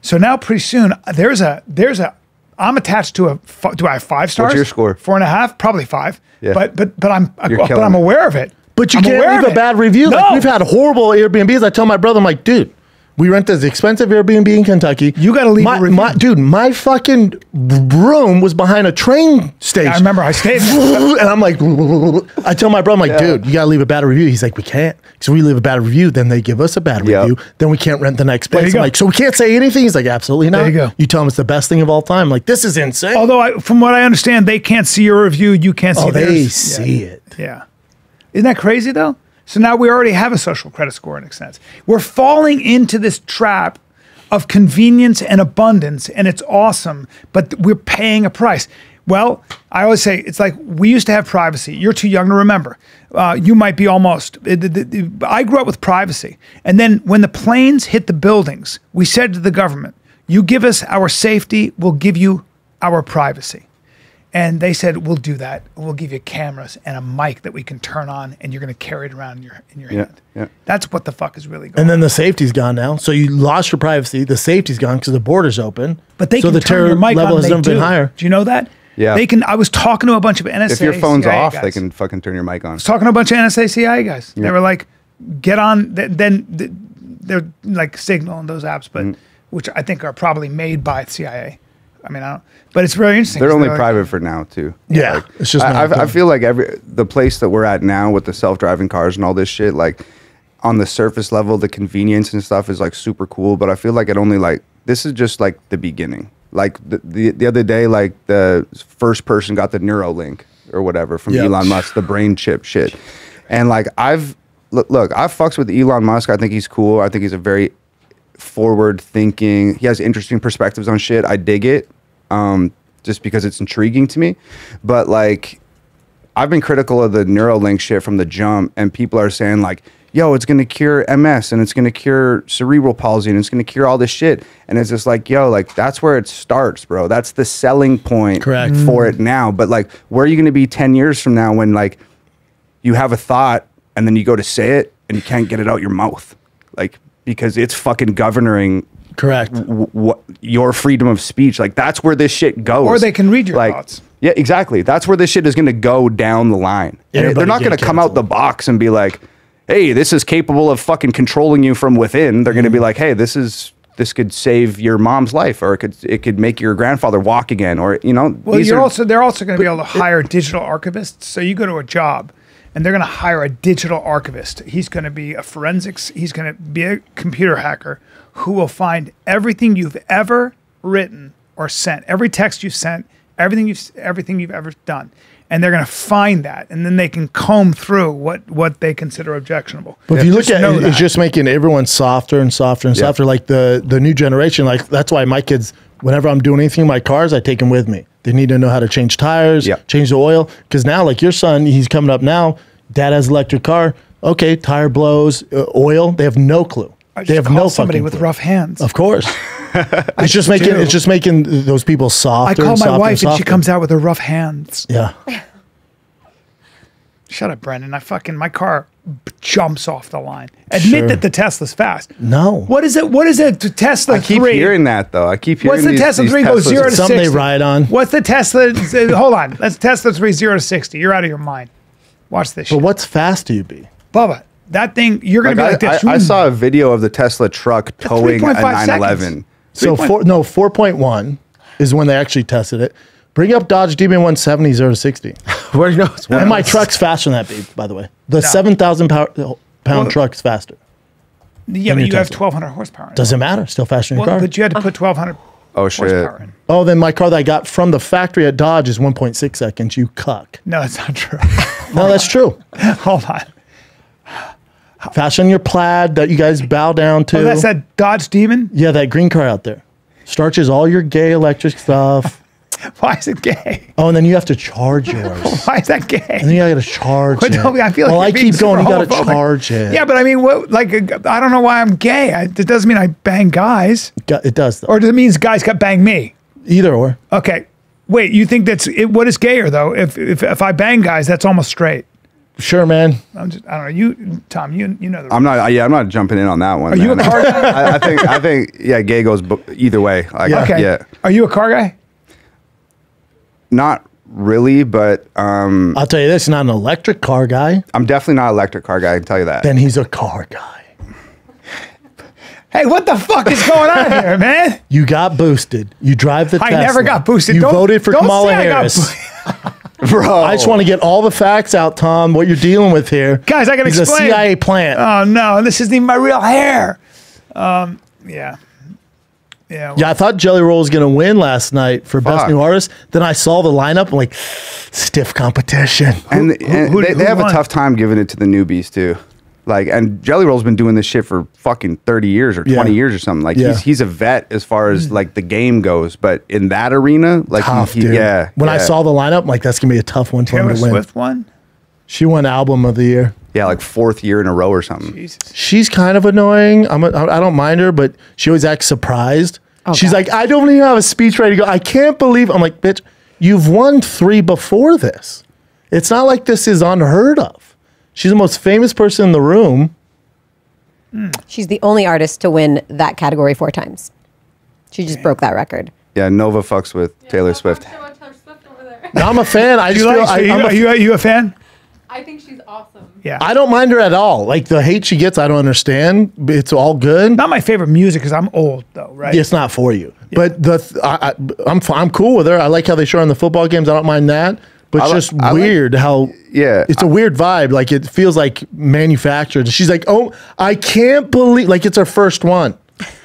Speaker 2: So now pretty soon uh, there's a there's a I'm attached to a do I have five stars?
Speaker 3: What's your score?
Speaker 2: Four and a half, probably five.
Speaker 3: Yeah.
Speaker 2: But but but I'm
Speaker 3: You're
Speaker 2: but I'm
Speaker 3: it.
Speaker 2: aware of it.
Speaker 1: But you
Speaker 2: I'm
Speaker 1: can't
Speaker 2: aware
Speaker 1: leave a bad review.
Speaker 2: No.
Speaker 1: Like we've had horrible Airbnbs. I tell my brother, I'm like, dude, we rent this expensive Airbnb in Kentucky.
Speaker 2: You gotta leave a
Speaker 1: my,
Speaker 2: review.
Speaker 1: my dude. My fucking room was behind a train station.
Speaker 2: I remember I stayed
Speaker 1: and I'm like, I tell my brother, I'm like, dude, you gotta leave a bad review. He's like, we can't, because we leave a bad review, then they give us a bad
Speaker 3: Yep.
Speaker 1: review, then we can't rent the next place. I'm like, so we can't say anything. He's like, absolutely not.
Speaker 2: There you go.
Speaker 1: You tell him it's the best thing of all time. like, this is insane.
Speaker 2: Although I, from what I understand, they can't see your review. You can't see
Speaker 1: oh, they see
Speaker 2: yeah.
Speaker 1: it.
Speaker 2: Yeah. Isn't that crazy though? So now we already have a social credit score in a sense. We're falling into this trap of convenience and abundance, and it's awesome, but we're paying a price. Well, I always say it's like we used to have privacy. You're too young to remember. Uh, you might be almost. it- it- it- I grew up with privacy. And then when the planes hit the buildings, we said to the government, You give us our safety, we'll give you our privacy. And they said, "We'll do that. We'll give you cameras and a mic that we can turn on, and you're going to carry it around in your in your
Speaker 3: Yeah,
Speaker 2: hand."
Speaker 3: yeah.
Speaker 2: That's what the fuck is really going.
Speaker 1: And
Speaker 2: on.
Speaker 1: then the safety's gone now. So you lost your privacy. The safety's gone because the border's open.
Speaker 2: But they
Speaker 1: so
Speaker 2: can
Speaker 1: the
Speaker 2: turn
Speaker 1: terror
Speaker 2: your mic
Speaker 1: level
Speaker 2: on.
Speaker 1: has
Speaker 2: They
Speaker 1: never
Speaker 2: do.
Speaker 1: been higher.
Speaker 2: Do you know that?
Speaker 3: Yeah.
Speaker 2: They can. I was talking to a bunch of NSA.
Speaker 3: if your phone's
Speaker 2: CIA
Speaker 3: off,
Speaker 2: guys.
Speaker 3: they can fucking turn your mic on.
Speaker 2: I was talking to a bunch of NSA CIA guys. They were like, "Get on." th- Then th- they're like Signal and those apps,
Speaker 3: Mm.
Speaker 2: but which I think are probably made by CIA. I mean, I don't. But it's very interesting.
Speaker 3: They're only
Speaker 2: like-
Speaker 3: private for now too.
Speaker 1: Yeah, it's just
Speaker 3: I, I, I feel like every the place that we're at now with the self-driving cars and all this shit, like on the surface level, the convenience and stuff is like super cool. But I feel like it only like this is just like the beginning. Like the the, the other day, like the first person got the Neuralink or whatever from
Speaker 1: Yeah.
Speaker 3: Elon Musk, the brain chip shit, and like I've look, look I fucks with Elon Musk. I think he's cool. I think he's a very forward thinking. He has interesting perspectives on shit. I dig it, um, just because it's intriguing to me. But like, I've been critical of the Neuralink shit from the jump, and people are saying like, "Yo, it's gonna cure MS and it's gonna cure cerebral palsy and it's gonna cure all this shit." And it's just like, "Yo, like that's where it starts, bro. That's the selling point
Speaker 1: Correct.
Speaker 3: for it now." But like, where are you gonna be ten years from now when like you have a thought and then you go to say it and you can't get it out your mouth, like because it's fucking governing
Speaker 1: Correct.
Speaker 3: w- what your freedom of speech. Like that's where this shit goes.
Speaker 2: Or they can read your
Speaker 3: like,
Speaker 2: thoughts.
Speaker 3: Yeah, exactly. That's where this shit is going to go down the line.
Speaker 1: Everybody
Speaker 3: they're not going to come out the box and be like, "Hey, this is capable of fucking controlling you from within." They're going
Speaker 1: Mm-hmm.
Speaker 3: to be like, "Hey, this is." This could save your mom's life, or it could it could make your grandfather walk again, or you know.
Speaker 2: Well, you're
Speaker 3: are-
Speaker 2: also they're also going to be able to hire digital archivists. So you go to a job, and they're going to hire a digital archivist. He's going to be a forensics. He's going to be a computer hacker who will find everything you've ever written or sent, every text you've sent, everything you've everything you've ever done, and they're going to find that, and then they can comb through what what they consider objectionable.
Speaker 1: But if you look
Speaker 2: Just
Speaker 1: at
Speaker 2: know
Speaker 1: it, it's just making everyone softer and softer and
Speaker 3: Yeah.
Speaker 1: softer. Like the the new generation, like that's why my kids, whenever I'm doing anything in my cars, I take them with me. They need to know how to change tires,
Speaker 3: Yeah.
Speaker 1: change the oil. Because now, like your son, he's coming up now. Dad has electric car. Okay, tire blows, uh, oil. They have no clue.
Speaker 2: I
Speaker 1: they have
Speaker 2: called
Speaker 1: no
Speaker 2: somebody with
Speaker 1: clue.
Speaker 2: rough hands.
Speaker 1: Of course, it's just making
Speaker 2: do.
Speaker 1: it's just making those people softer.
Speaker 2: I call
Speaker 1: and
Speaker 2: my
Speaker 1: softer
Speaker 2: wife and she comes out with her rough hands.
Speaker 1: Yeah,
Speaker 2: Shut up, Brendan. I fucking my car jumps off the line. Admit
Speaker 1: Sure.
Speaker 2: that the Tesla's fast.
Speaker 1: no.
Speaker 2: What is it? What is it? to Tesla
Speaker 3: I keep
Speaker 2: three.
Speaker 3: hearing that though. I keep hearing
Speaker 2: What's the
Speaker 3: these-
Speaker 2: Tesla
Speaker 3: these
Speaker 2: three go
Speaker 3: Teslas-
Speaker 2: zero to
Speaker 1: Something they ride on.
Speaker 2: What's the Tesla? uh, hold on. Let's Tesla three zero to sixty. You're out of your mind. Watch this
Speaker 1: But
Speaker 2: shit,
Speaker 1: what's fast do you be?
Speaker 2: Bubba. That thing, you're gonna
Speaker 3: Like,
Speaker 2: be like
Speaker 3: I,
Speaker 2: this.
Speaker 3: I, I hmm. saw a video of the Tesla truck towing a 911.
Speaker 2: seconds.
Speaker 1: So four, no, four point one is when they actually tested it. Bring up Dodge DB 170 0 to 60.
Speaker 4: Where do you know? It's
Speaker 1: And my truck's faster than that, babe. By the way, the seven thousand pound pound
Speaker 2: Well-
Speaker 1: truck's faster.
Speaker 2: yeah, but
Speaker 1: your
Speaker 2: you have 1,200 horsepower.
Speaker 1: Doesn't matter. Still faster than your car.
Speaker 2: but you had to put 1,200
Speaker 3: Oh shit!
Speaker 2: horsepower in.
Speaker 1: oh, then my car that I got from the factory at Dodge is one point six seconds. You cuck.
Speaker 2: No, that's not true.
Speaker 1: No, that's true.
Speaker 2: hold on.
Speaker 1: Than your plaid that you guys bow down to.
Speaker 2: Oh, that's that Dodge Demon.
Speaker 1: yeah, that green car out there. Starches all your gay electric stuff.
Speaker 2: Why is it gay?
Speaker 1: Oh, and then you have to charge yours.
Speaker 2: Why is that gay?
Speaker 1: And then you gotta charge
Speaker 2: But
Speaker 1: it.
Speaker 2: no, I feel like
Speaker 1: well, I keep going. You gotta
Speaker 2: homophobic.
Speaker 1: charge it.
Speaker 2: Yeah, but I mean, what? Like, I don't know why I'm gay. I, it doesn't mean I bang guys,
Speaker 1: it does. Though.
Speaker 2: or does it mean guys got bang me?
Speaker 1: Either or.
Speaker 2: Okay, wait. You think that's it, what is gayer though? If, if if I bang guys, that's almost straight.
Speaker 1: Sure, man.
Speaker 2: I'm just, I don't know. You, Tom, you you know the.
Speaker 3: I'm not. Yeah, I'm not jumping in on that one.
Speaker 2: Are you a car guy?
Speaker 3: I, I think. I think. Yeah, gay goes bo- either way. Like,
Speaker 1: Yeah.
Speaker 2: okay.
Speaker 3: Yeah.
Speaker 2: Are you a car guy?
Speaker 3: Not really, but um,
Speaker 1: I'll tell you this: not an electric car guy.
Speaker 3: I'm definitely not an electric car guy. I can tell you that.
Speaker 1: Then he's a car guy.
Speaker 2: Hey, what the fuck is going on here, man?
Speaker 1: You got boosted. You drive the
Speaker 2: I
Speaker 1: Tesla.
Speaker 2: never got boosted.
Speaker 1: You
Speaker 2: Don't-
Speaker 1: voted for
Speaker 2: don't
Speaker 1: Kamala
Speaker 2: say I got
Speaker 1: Harris.
Speaker 3: bro.
Speaker 1: I just want to get all the facts out, Tom. What you're dealing with here,
Speaker 2: Guys, I gotta
Speaker 1: He's
Speaker 2: explain.
Speaker 1: a CIA plant.
Speaker 2: Oh no, this isn't even my real hair. Um, yeah, yeah.
Speaker 1: yeah, I thought Jelly Roll was gonna win last night for best new artist. Then I saw the lineup. I'm like, stiff competition.
Speaker 3: and, and
Speaker 2: who-
Speaker 3: they,
Speaker 2: who
Speaker 3: they have
Speaker 2: won?
Speaker 3: a tough time giving it to the newbies too. Like, and Jelly Roll's been doing this shit for fucking thirty years or twenty
Speaker 1: Yeah.
Speaker 3: years or something. Like,
Speaker 1: Yeah.
Speaker 3: he's he's a vet as far as mm. like the game goes. But in that arena, like,
Speaker 1: Tough,
Speaker 3: he-
Speaker 1: dude.
Speaker 3: yeah.
Speaker 1: When I saw the lineup, I'm like, that's gonna be a tough one for
Speaker 2: Taylor
Speaker 1: him to win.
Speaker 2: Swift won.
Speaker 1: She won album of the year.
Speaker 3: yeah, like fourth year in a row or something.
Speaker 2: Jesus.
Speaker 1: She's kind of annoying. I'm a, I don't mind her, but she always acts surprised. Oh, She's
Speaker 5: God.
Speaker 1: like, I don't even have a speech ready to go. I can't believe. I'm like, bitch, you've won three before this. It's not like this is unheard of. She's the most famous person in the room.
Speaker 5: She's the only artist to win that category four times. She just broke that record.
Speaker 3: Yeah, Nova fucks with Taylor Swift.
Speaker 6: Taylor Swift over there.
Speaker 1: Now, I'm a fan. I
Speaker 2: You
Speaker 1: just feel
Speaker 2: like?
Speaker 1: I,
Speaker 2: are, you,
Speaker 1: I'm a-
Speaker 2: are you are you a fan?
Speaker 6: I think she's awesome.
Speaker 2: Yeah.
Speaker 1: I don't mind her at all. Like the hate she gets, I don't understand. It's all good.
Speaker 2: Not my favorite music because I'm old though, right?
Speaker 1: It's not for you. But the th- I, I, I'm f- I'm cool with her. I like how they show her in the football games. I don't mind that. But it's just
Speaker 3: I like-
Speaker 1: weird how
Speaker 3: Yeah.
Speaker 1: it's a weird vibe. Like it feels like manufactured. She's like, oh, I can't believe like it's her first one.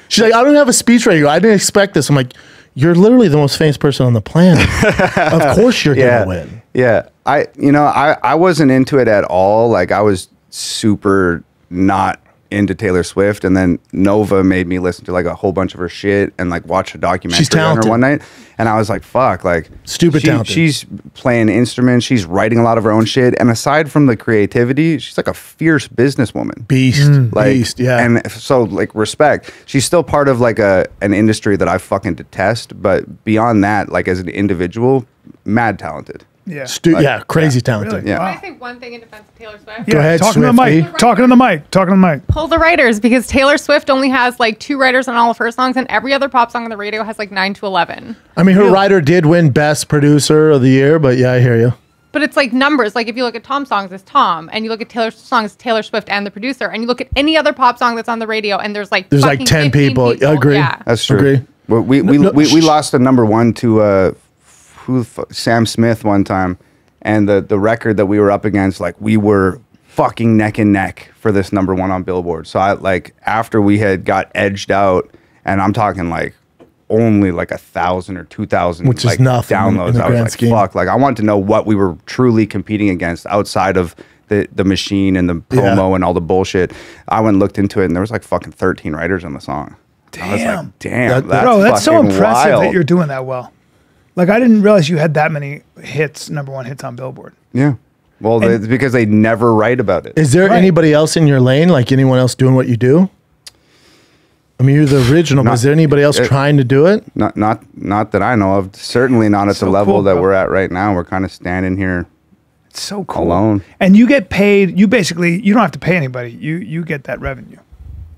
Speaker 1: She's like, I don't have a speech ready. to. I didn't expect this. I'm like, you're literally the most famous person on the planet. of course you're
Speaker 3: yeah,
Speaker 1: gonna win.
Speaker 3: Yeah, I you know I I wasn't into it at all. Like I was super not into Taylor Swift, and then Nova made me listen to like a whole bunch of her shit and like watch a documentary
Speaker 1: She's
Speaker 3: on her one night, and I was like, "Fuck!" Like
Speaker 1: Stupid
Speaker 3: she-
Speaker 1: talented.
Speaker 3: She's playing instruments. She's writing a lot of her own shit, and aside from the creativity, she's like a fierce businesswoman.
Speaker 1: Beast, mm.
Speaker 3: Like,
Speaker 1: beast, yeah.
Speaker 3: And so, like, respect. She's still part of like a an industry that I fucking detest, but beyond that, like as an individual, mad talented.
Speaker 2: Yeah.
Speaker 1: Stu- yeah, crazy talented.
Speaker 2: Really?
Speaker 3: Yeah.
Speaker 6: Can I say one thing in defense of Taylor Swift?
Speaker 2: Yeah,
Speaker 1: ahead,
Speaker 2: talking to the
Speaker 1: Swiftie.
Speaker 2: mic. Talking to the mic. Talking to the mic.
Speaker 6: Pull the writers because Taylor Swift only has like two writers on all of her songs, and every other pop song on the radio has like nine to eleven.
Speaker 1: I mean, her writer did win Best Producer of the Year, but yeah, I hear you.
Speaker 6: But it's like numbers. Like if you look at Tom's songs, it's Tom, and you look at Taylor's songs, Taylor Swift and the producer, and you look at any other pop song that's on the radio, and there's like
Speaker 1: There's like 10
Speaker 6: 15
Speaker 1: people. Agree.
Speaker 6: Yeah.
Speaker 3: That's true.
Speaker 1: Agree.
Speaker 3: Well, we we,
Speaker 1: No,
Speaker 3: we, we lost the number one to uh, who Sam Smith one time, and the the record that we were up against, like we were fucking neck and neck for this number one on Billboard. So I like after we had got edged out, and I'm talking like only like a thousand or two thousand,
Speaker 1: Which is nothing
Speaker 3: downloads.
Speaker 1: in the
Speaker 3: I was like,
Speaker 1: scheme.
Speaker 3: fuck. Like I wanted to know what we were truly competing against outside of. The, the machine and the promo
Speaker 1: Yeah.
Speaker 3: and all the bullshit. I went and looked into it, and there was like fucking 13 writers on the song. I was
Speaker 2: Damn.
Speaker 3: like, damn,
Speaker 1: That-
Speaker 3: that's
Speaker 2: Bro, that's so impressive
Speaker 3: wild.
Speaker 2: that you're doing that well. Like I didn't realize you had that many hits, number one hits on Billboard.
Speaker 3: Yeah. Well,
Speaker 2: And-
Speaker 3: it's because they never write about it.
Speaker 1: Is there
Speaker 2: Right.
Speaker 1: anybody else in your lane, like anyone else doing what you do? I mean, you're the original, but is there anybody else
Speaker 3: it-
Speaker 1: trying to do it?
Speaker 3: Not, not, not that I know of. Certainly not at
Speaker 2: So
Speaker 3: the level
Speaker 2: cool,
Speaker 3: that
Speaker 2: bro.
Speaker 3: we're at right now. We're kind of standing here.
Speaker 2: It's so cool.
Speaker 3: Alone.
Speaker 2: And you get paid. You basically you don't have to pay anybody. You you get that revenue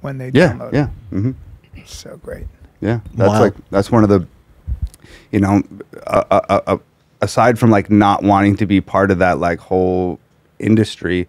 Speaker 2: when they
Speaker 3: Yeah,
Speaker 2: download.
Speaker 3: yeah, hmm
Speaker 2: So great.
Speaker 3: yeah. That's
Speaker 1: Wow.
Speaker 3: like that's one of the, you know, aside from like not wanting to be part of that like whole industry,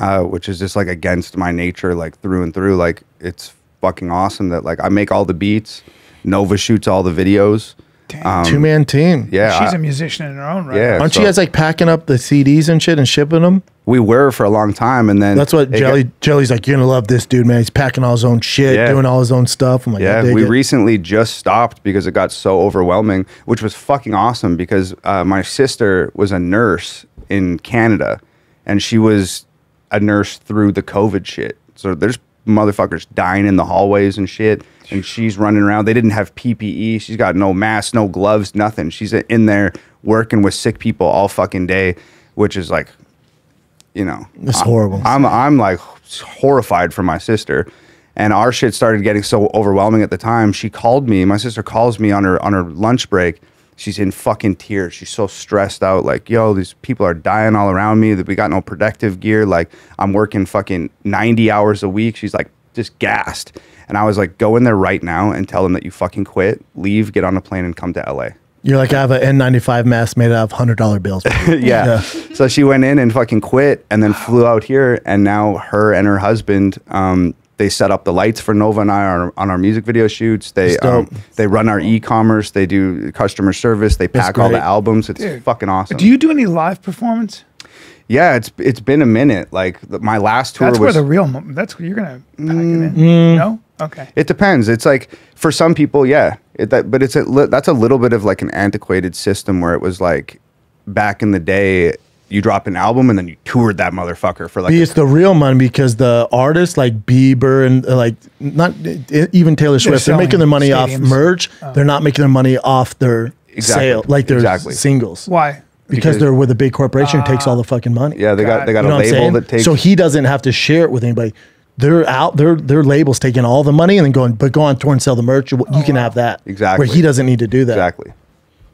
Speaker 3: uh, which is just like against my nature, like through and through. Like it's fucking awesome that like I make all the beats, Nova shoots all the videos.
Speaker 2: Damn.
Speaker 1: Two man team.
Speaker 3: Yeah,
Speaker 2: She's
Speaker 3: I-
Speaker 2: a musician in her own right.
Speaker 3: Yeah.
Speaker 1: Aren't
Speaker 3: so-
Speaker 1: you guys like packing up the CDs and shit and shipping them?
Speaker 3: we were for a long time, and then
Speaker 1: That's what
Speaker 3: it
Speaker 1: Jelly
Speaker 3: got-
Speaker 1: Jelly's like. You're gonna love this dude, man. He's packing all his own shit,
Speaker 3: Yeah.
Speaker 1: doing all his own stuff. I'm like,
Speaker 3: Yeah, we
Speaker 1: it.
Speaker 3: recently just stopped because it got so overwhelming, which was fucking awesome because uh, my sister was a nurse in Canada and she was a nurse through the COVID shit. So there's motherfuckers dying in the hallways and shit. And she's running around. They didn't have PPE. She's got no mask, no gloves, nothing. She's in there working with sick people all fucking day, which is like, you know,
Speaker 1: It's horrible.
Speaker 3: I'm I'm like horrified for my sister. And our shit started getting so overwhelming at the time. She called me. My sister calls me on her on her lunch break. She's in fucking tears. She's so stressed out. Like, yo, these people are dying all around me. That we got no protective gear. Like, I'm working fucking 90 hours a week. She's like just gassed. And I was like, go in there right now and tell them that you fucking quit, leave, get on a plane, and come to LA.
Speaker 1: You're like, I have an N95 mask made out of hundred dollar bills.
Speaker 3: yeah. So she went in and fucking quit and then flew out here. And now her and her husband, um, they set up the lights for Nova and I on our, on our music video shoots. They um, they run our e-commerce. They do customer service. They pack all the albums. It's
Speaker 2: Dude.
Speaker 3: fucking awesome.
Speaker 2: Do you do any live performance?
Speaker 3: yeah, it's it's been a minute. Like the, my last tour
Speaker 2: That's where
Speaker 3: was.
Speaker 2: the real. That's where you're gonna pack it
Speaker 1: Mm-hmm.
Speaker 2: in. No. Okay.
Speaker 3: It depends. It's like for some people, yeah. It, that, but it's a that's a little bit of like an antiquated system where it was like back in the day, you drop an album and then you toured that motherfucker for like
Speaker 1: But it's the real money because the artists like Bieber and uh, like not uh, even Taylor Swift, they're,
Speaker 2: selling
Speaker 1: making their money off
Speaker 2: stadiums.
Speaker 1: merch. They're not making their money off their
Speaker 3: Exactly.
Speaker 1: sale, like their
Speaker 3: Exactly.
Speaker 1: singles.
Speaker 2: Why?
Speaker 1: Because,
Speaker 3: Because-
Speaker 1: they're with a big corporation who takes all the fucking money.
Speaker 3: yeah. They got,
Speaker 2: Got
Speaker 3: they got
Speaker 1: You know
Speaker 3: a
Speaker 1: what I'm
Speaker 3: label
Speaker 1: saying?
Speaker 3: that takes.
Speaker 1: so he doesn't have to share it with anybody. They're out. Their their labels taking all the money and then going, but go on tour and sell the merch. You, you can have that.
Speaker 3: Exactly.
Speaker 1: Where he doesn't need to do that.
Speaker 3: exactly.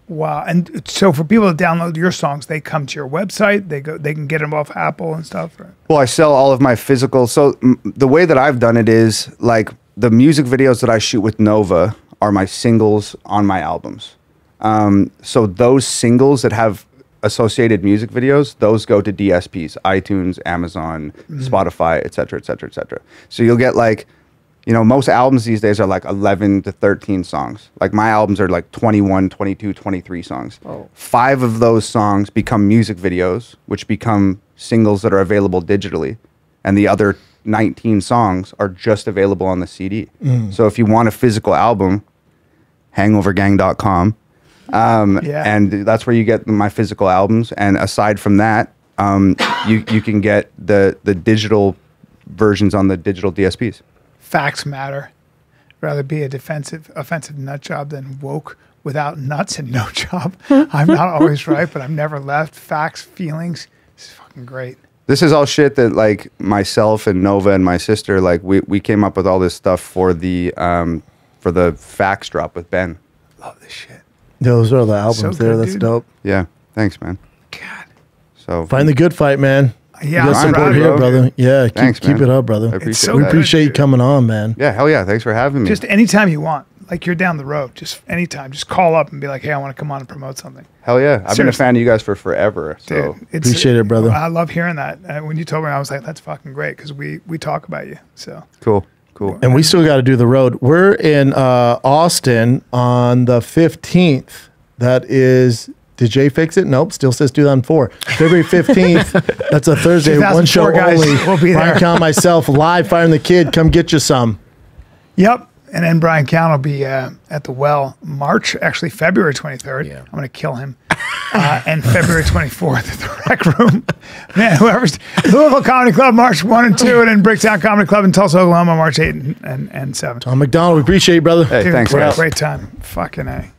Speaker 2: Wow. And so for people to download your songs, they come to your website. They go. They can get them off Apple and stuff. Right?
Speaker 3: Well, I sell all of my physical. So m- the way that I've done it is like the music videos that I shoot with Nova are my singles on my albums. Um, so those singles that have associated music videos, those go to DSPs, iTunes, Amazon, Spotify, et cetera, et cetera, et cetera. So you'll get like, you know, most albums these days are like 11 to 13 songs. Like my albums are like 21, 22, 23 songs. Five of those songs become music videos, which become singles that are available digitally. And the other 19 songs are just available on the CD. So if you want a physical album, hangovergang.com. Um,
Speaker 2: Yeah.
Speaker 3: And that's where you get my physical albums. And aside from that, um, you, you can get the, the digital versions on the digital DSPs.
Speaker 2: Facts matter. Rather be a defensive, offensive nut job than woke without nuts and no job. I'm not always right, but I'm never left. Facts, feelings. It's fucking great.
Speaker 3: This is all shit that like myself and Nova and my sister like we, we came up with all this stuff for the um for the facts drop with Ben.
Speaker 2: Love this shit.
Speaker 1: Those are the albums
Speaker 2: So
Speaker 1: there.
Speaker 2: good,
Speaker 1: That's
Speaker 2: dude.
Speaker 1: dope.
Speaker 3: Yeah, thanks, man.
Speaker 2: God.
Speaker 3: So
Speaker 1: Find the good fight, man.
Speaker 2: Yeah,
Speaker 1: You got support
Speaker 2: proud
Speaker 1: here,
Speaker 2: of
Speaker 1: brother. Yeah, keep,
Speaker 3: Thanks,
Speaker 1: keep it up, brother.
Speaker 3: I appreciate
Speaker 2: so
Speaker 1: we appreciate you coming on, man.
Speaker 3: Yeah, hell yeah. Thanks for having me.
Speaker 2: Just anytime you want. Like you're down the road, just anytime. Just call up and be like, "Hey, I want to come on and promote something."
Speaker 3: hell yeah. I've been a fan of you guys for forever. So
Speaker 2: Dude, it's,
Speaker 1: Appreciate it, brother.
Speaker 2: I love hearing that. Uh, when you told me, I was like, "That's fucking great," because we we talk about you. So
Speaker 3: cool. Cool.
Speaker 1: And we still got to do the road. We're in uh, Austin on the 15th. That is, did Jay fix it? Nope. Still says 2004. February 15th. that's a Thursday. One show
Speaker 2: 2004 guys
Speaker 1: only.
Speaker 2: will be
Speaker 1: Brian
Speaker 2: there.
Speaker 1: Count, myself, live, firing the kid. Come get you some.
Speaker 2: Yep. And then Bryan Callen will be uh, at the well March, actually February 23rd.
Speaker 4: Yeah.
Speaker 2: I'm going to kill him. Uh, and February 24th at the Rec Room. Man, whoever's Louisville Comedy Club, March 1 and 2, and then Bricktown Comedy Club in Tulsa, Oklahoma, March 8 and, and, and 7.
Speaker 1: Tom MacDonald, we appreciate you, brother.
Speaker 3: Hey,
Speaker 2: Dude,
Speaker 3: thanks,
Speaker 2: great,
Speaker 3: guys.
Speaker 2: great time. Fucking A.